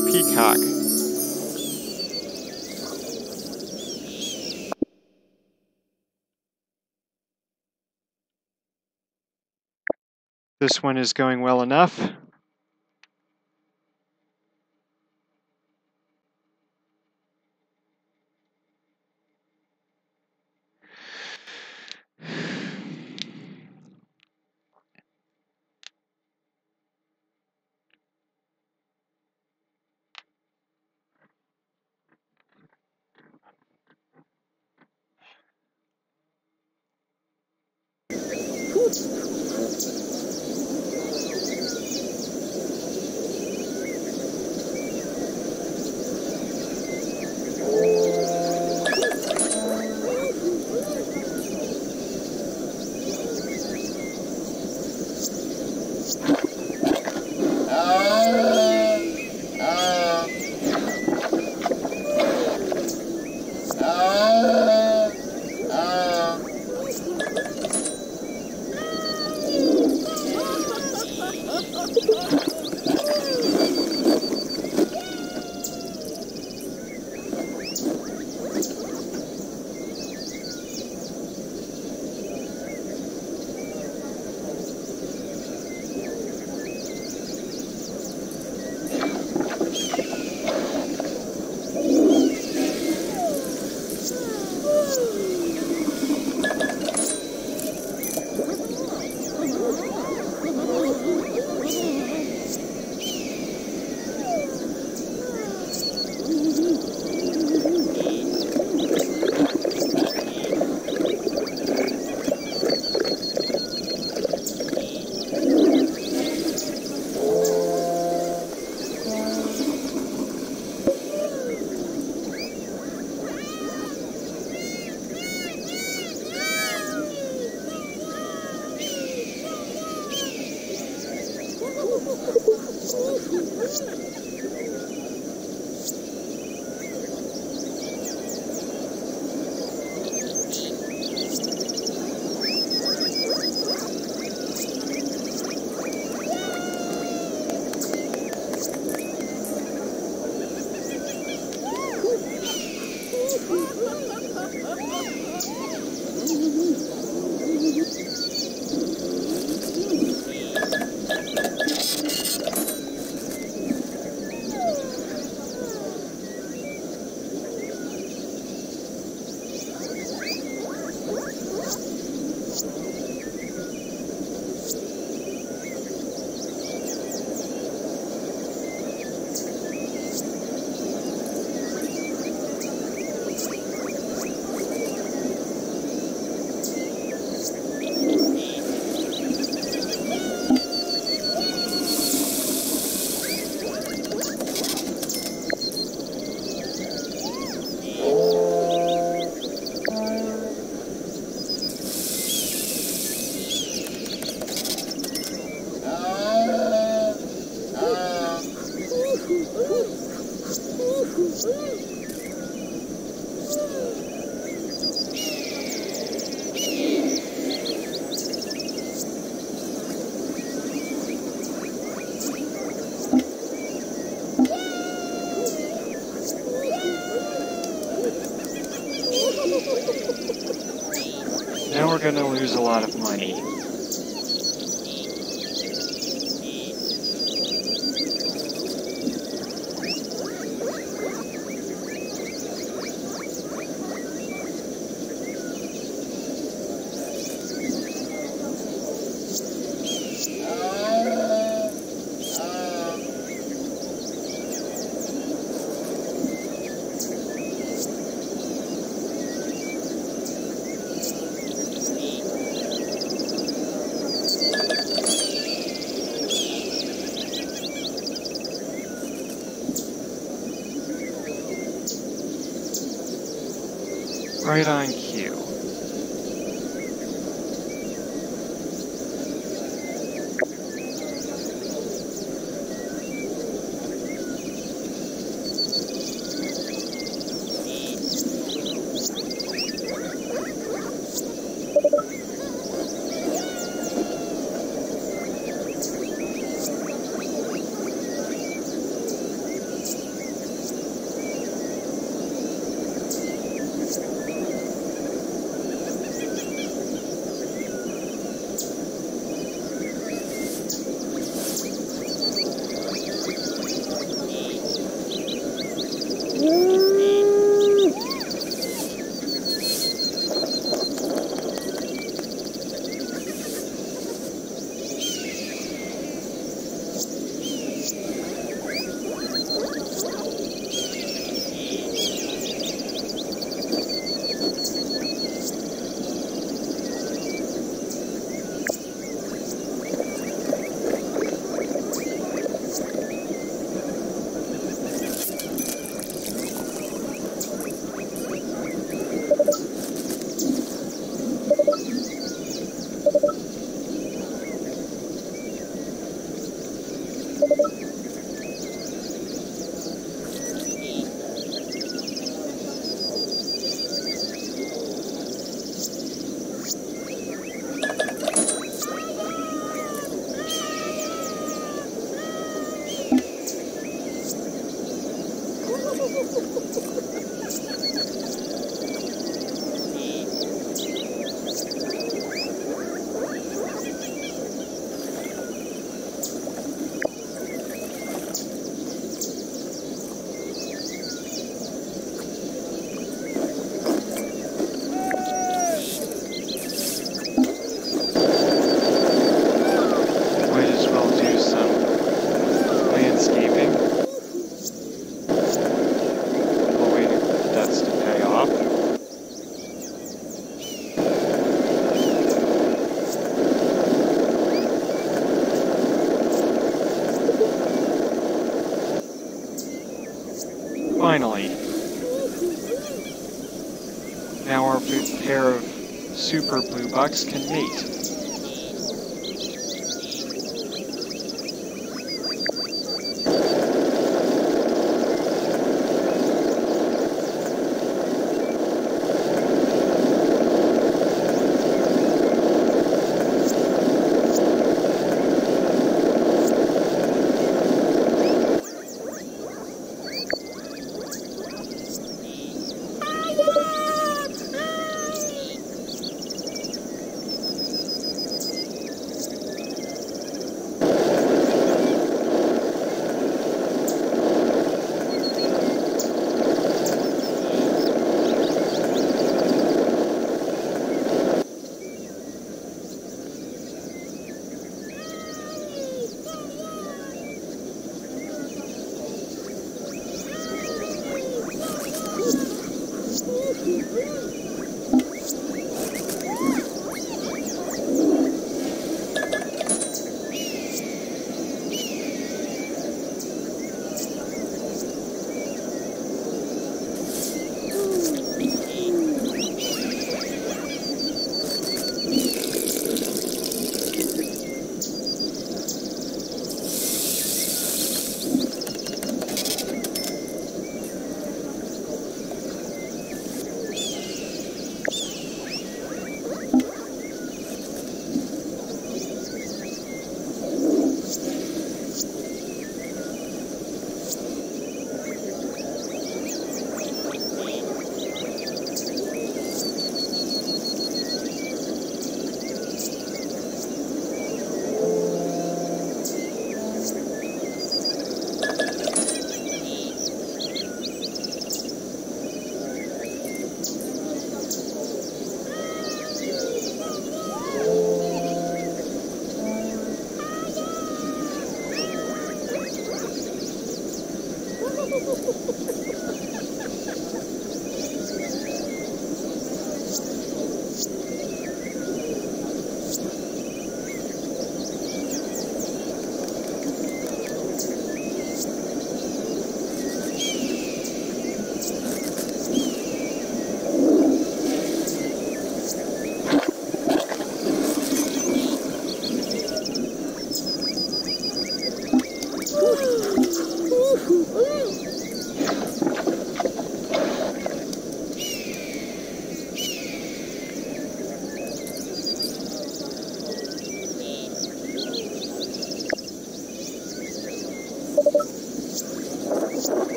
Peacock. This one is going well enough. Going to lose a lot of money. Finally. Now our pair of super blue bucks can mate.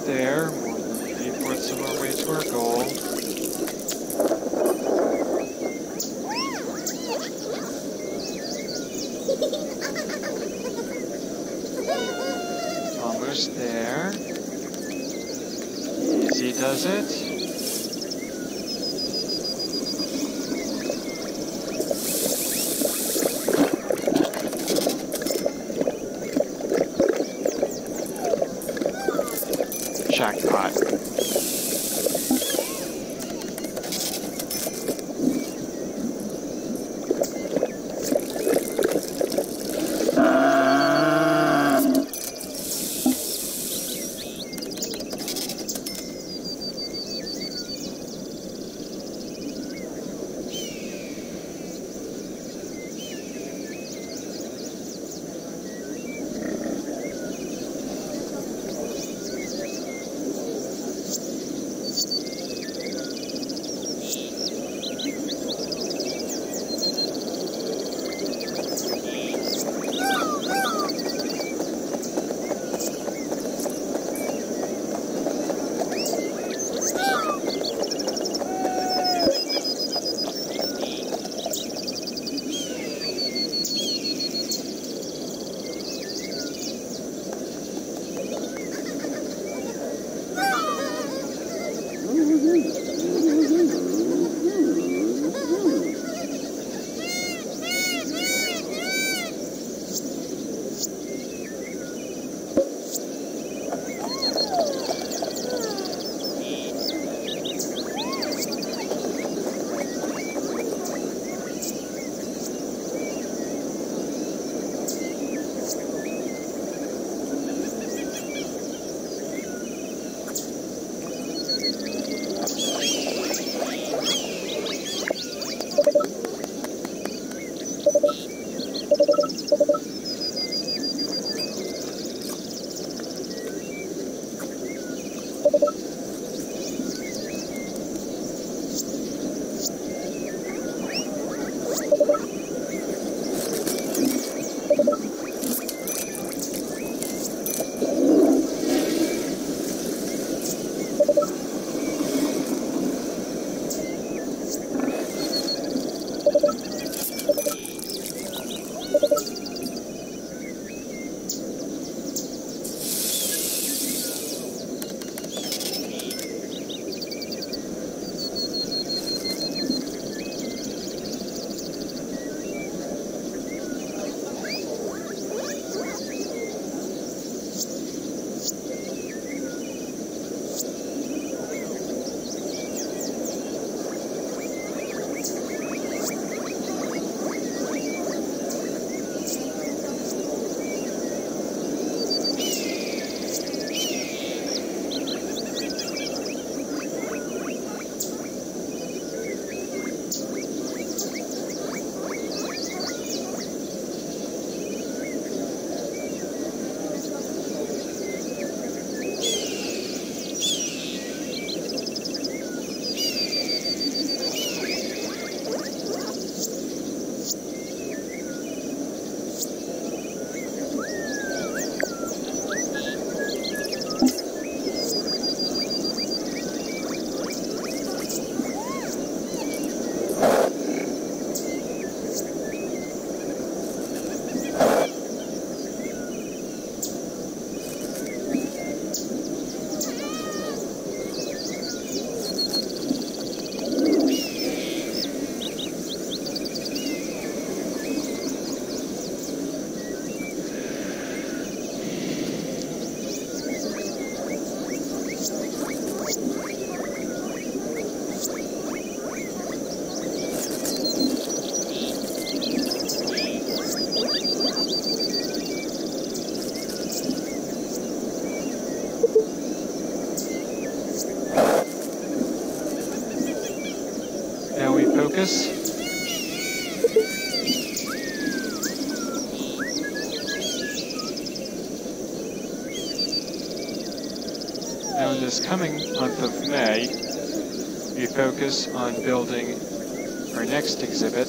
We're Now in this coming month of May, we focus on building our next exhibit,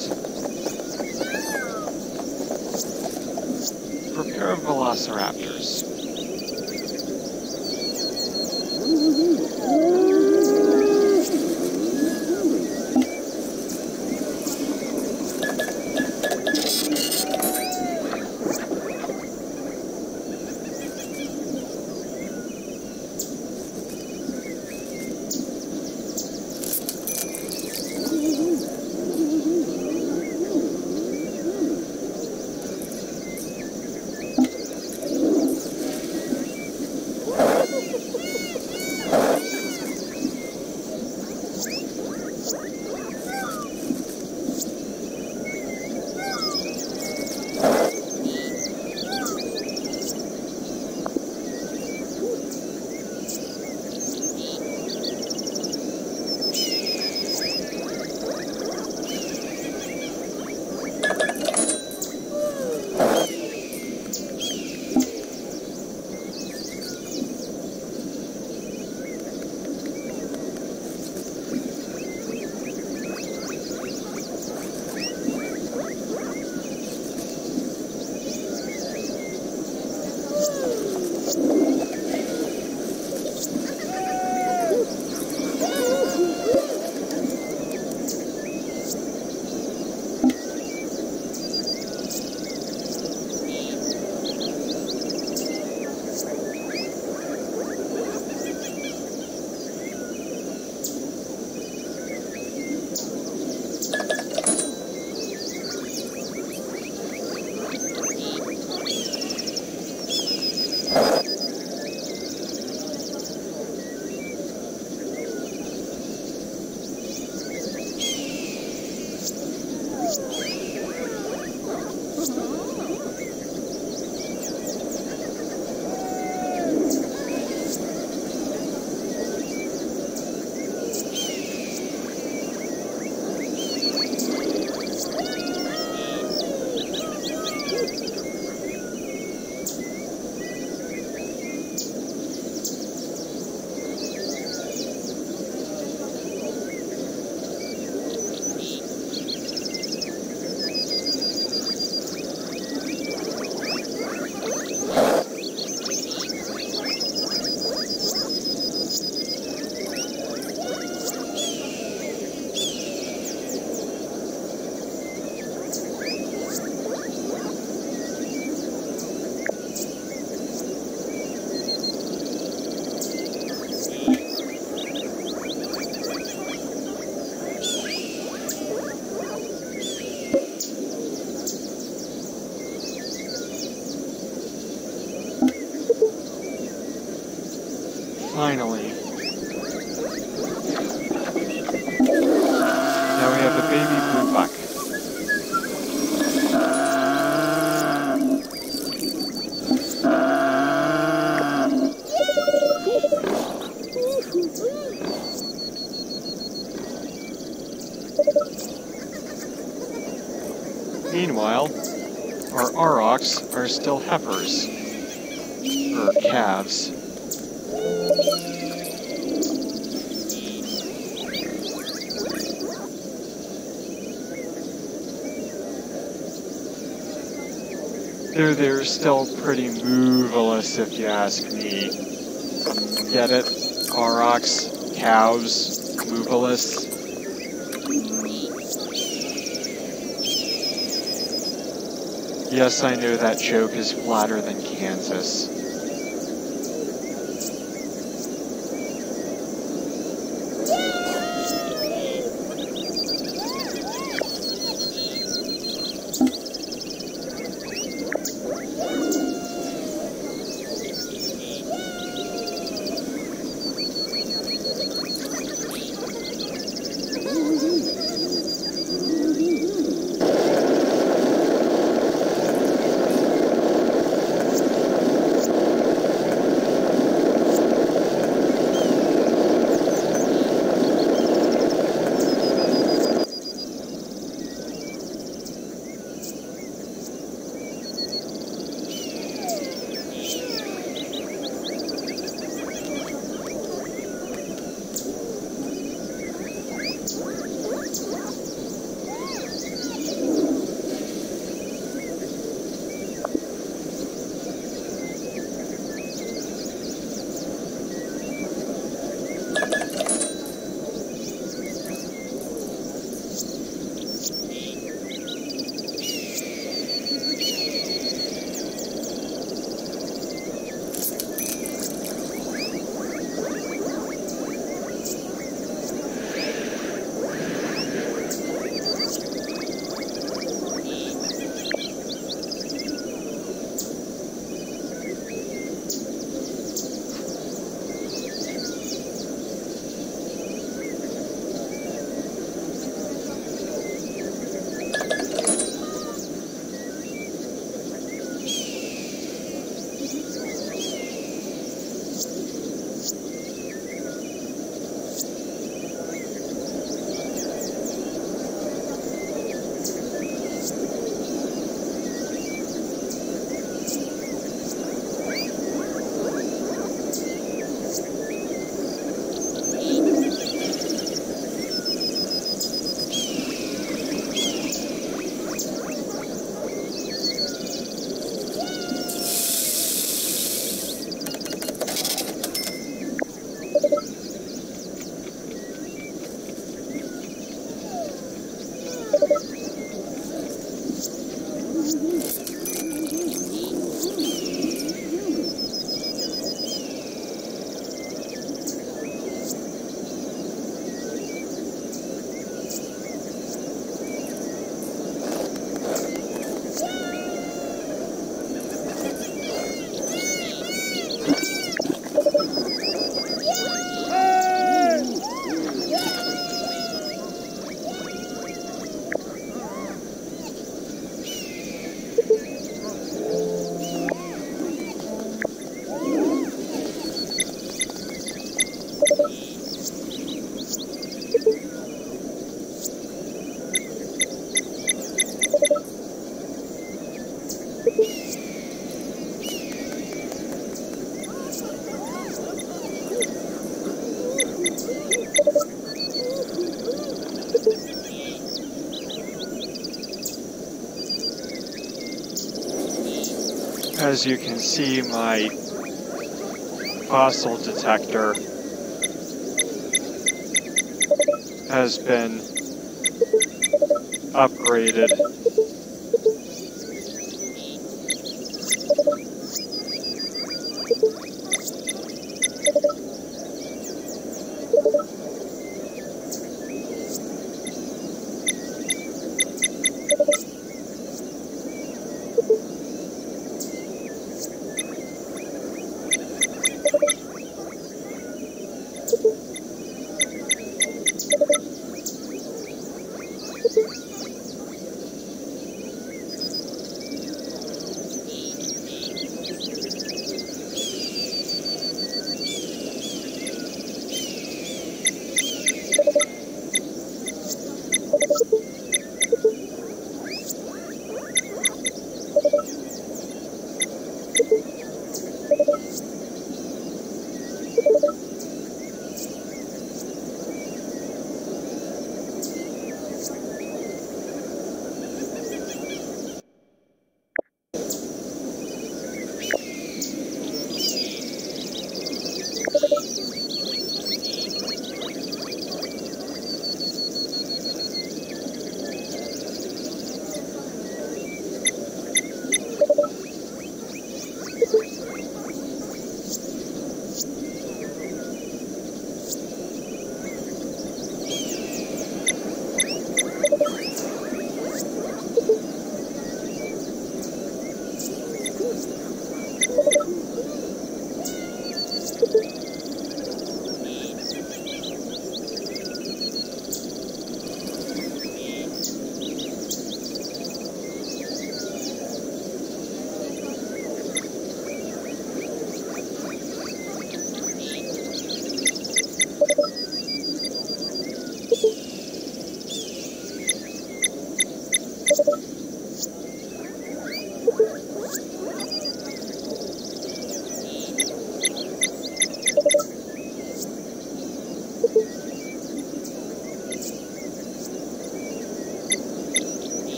still heifers, or calves. They're, they're still pretty moveless if you ask me. Get it? Aurochs, cows, moveless. Yes, I know that joke is flatter than Kansas. As you can see, my fossil detector has been upgraded.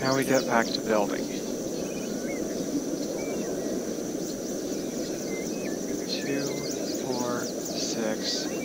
Now we get back to building. Two, four, six,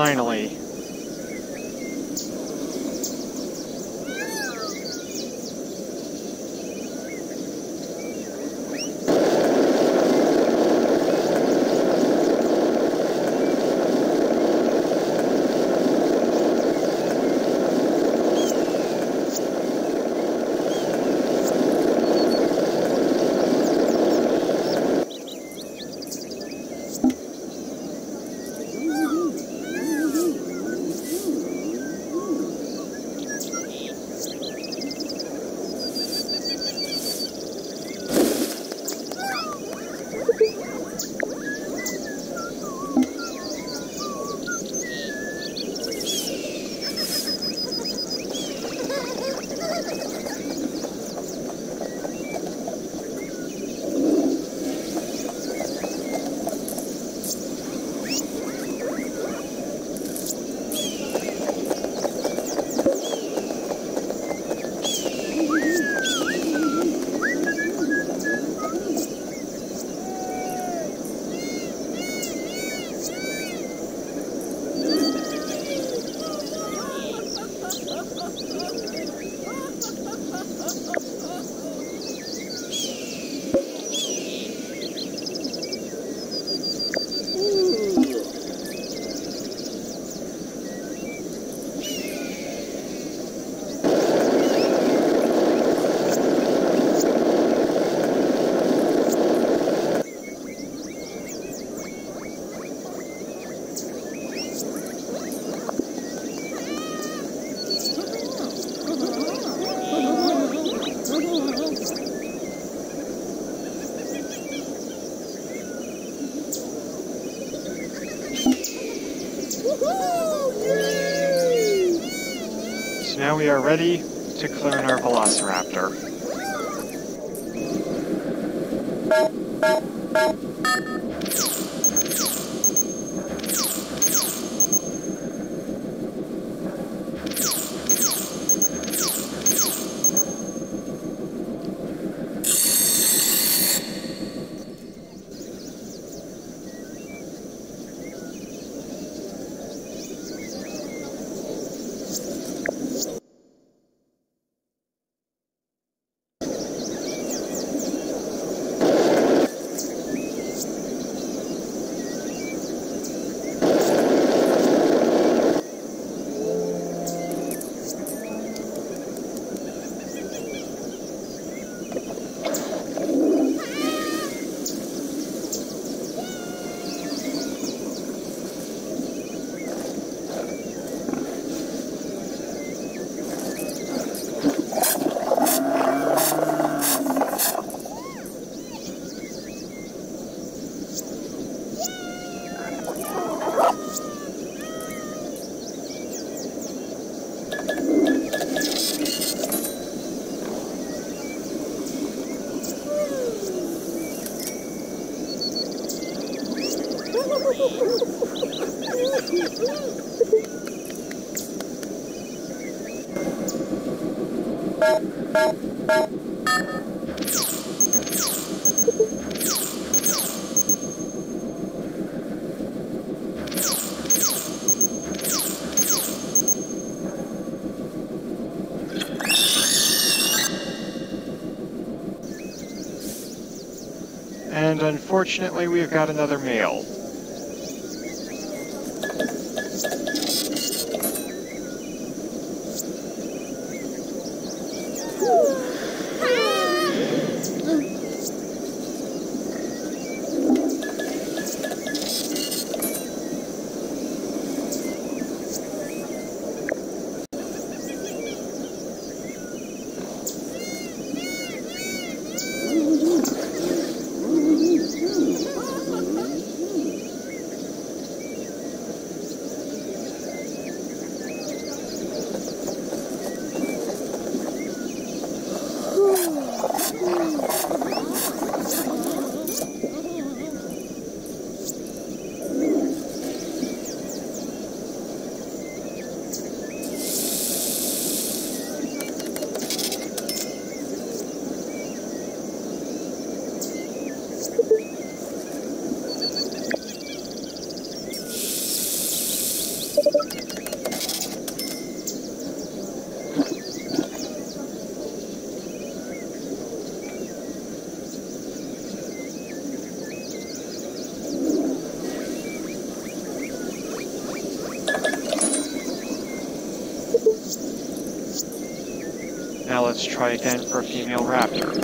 Finally. We are ready to clone our Velociraptor. And unfortunately, we've got another male. Let's try again for a female raptor.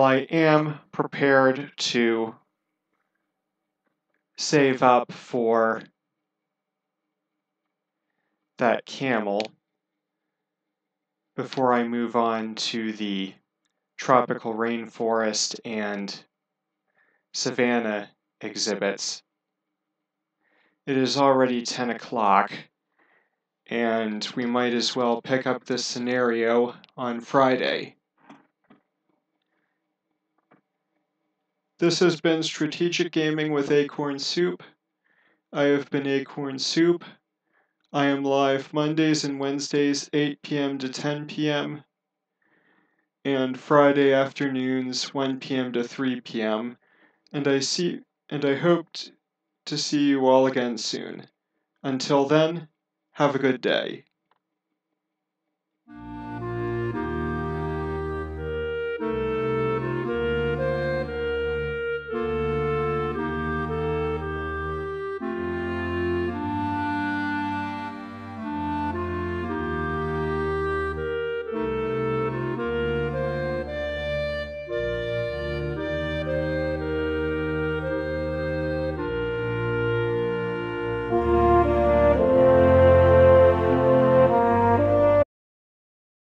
While I am prepared to save up for that camel before I move on to the tropical rainforest and savanna exhibits. It is already 10 o'clock, and we might as well pick up this scenario on Friday. This has been Strategic Gaming with Acorn Soup. I have been Acorn Soup. I am live Mondays and Wednesdays, 8 p.m. to 10 p.m., and Friday afternoons, 1 p.m. to 3 p.m. And I see and I hope to see you all again soon. Until then, have a good day.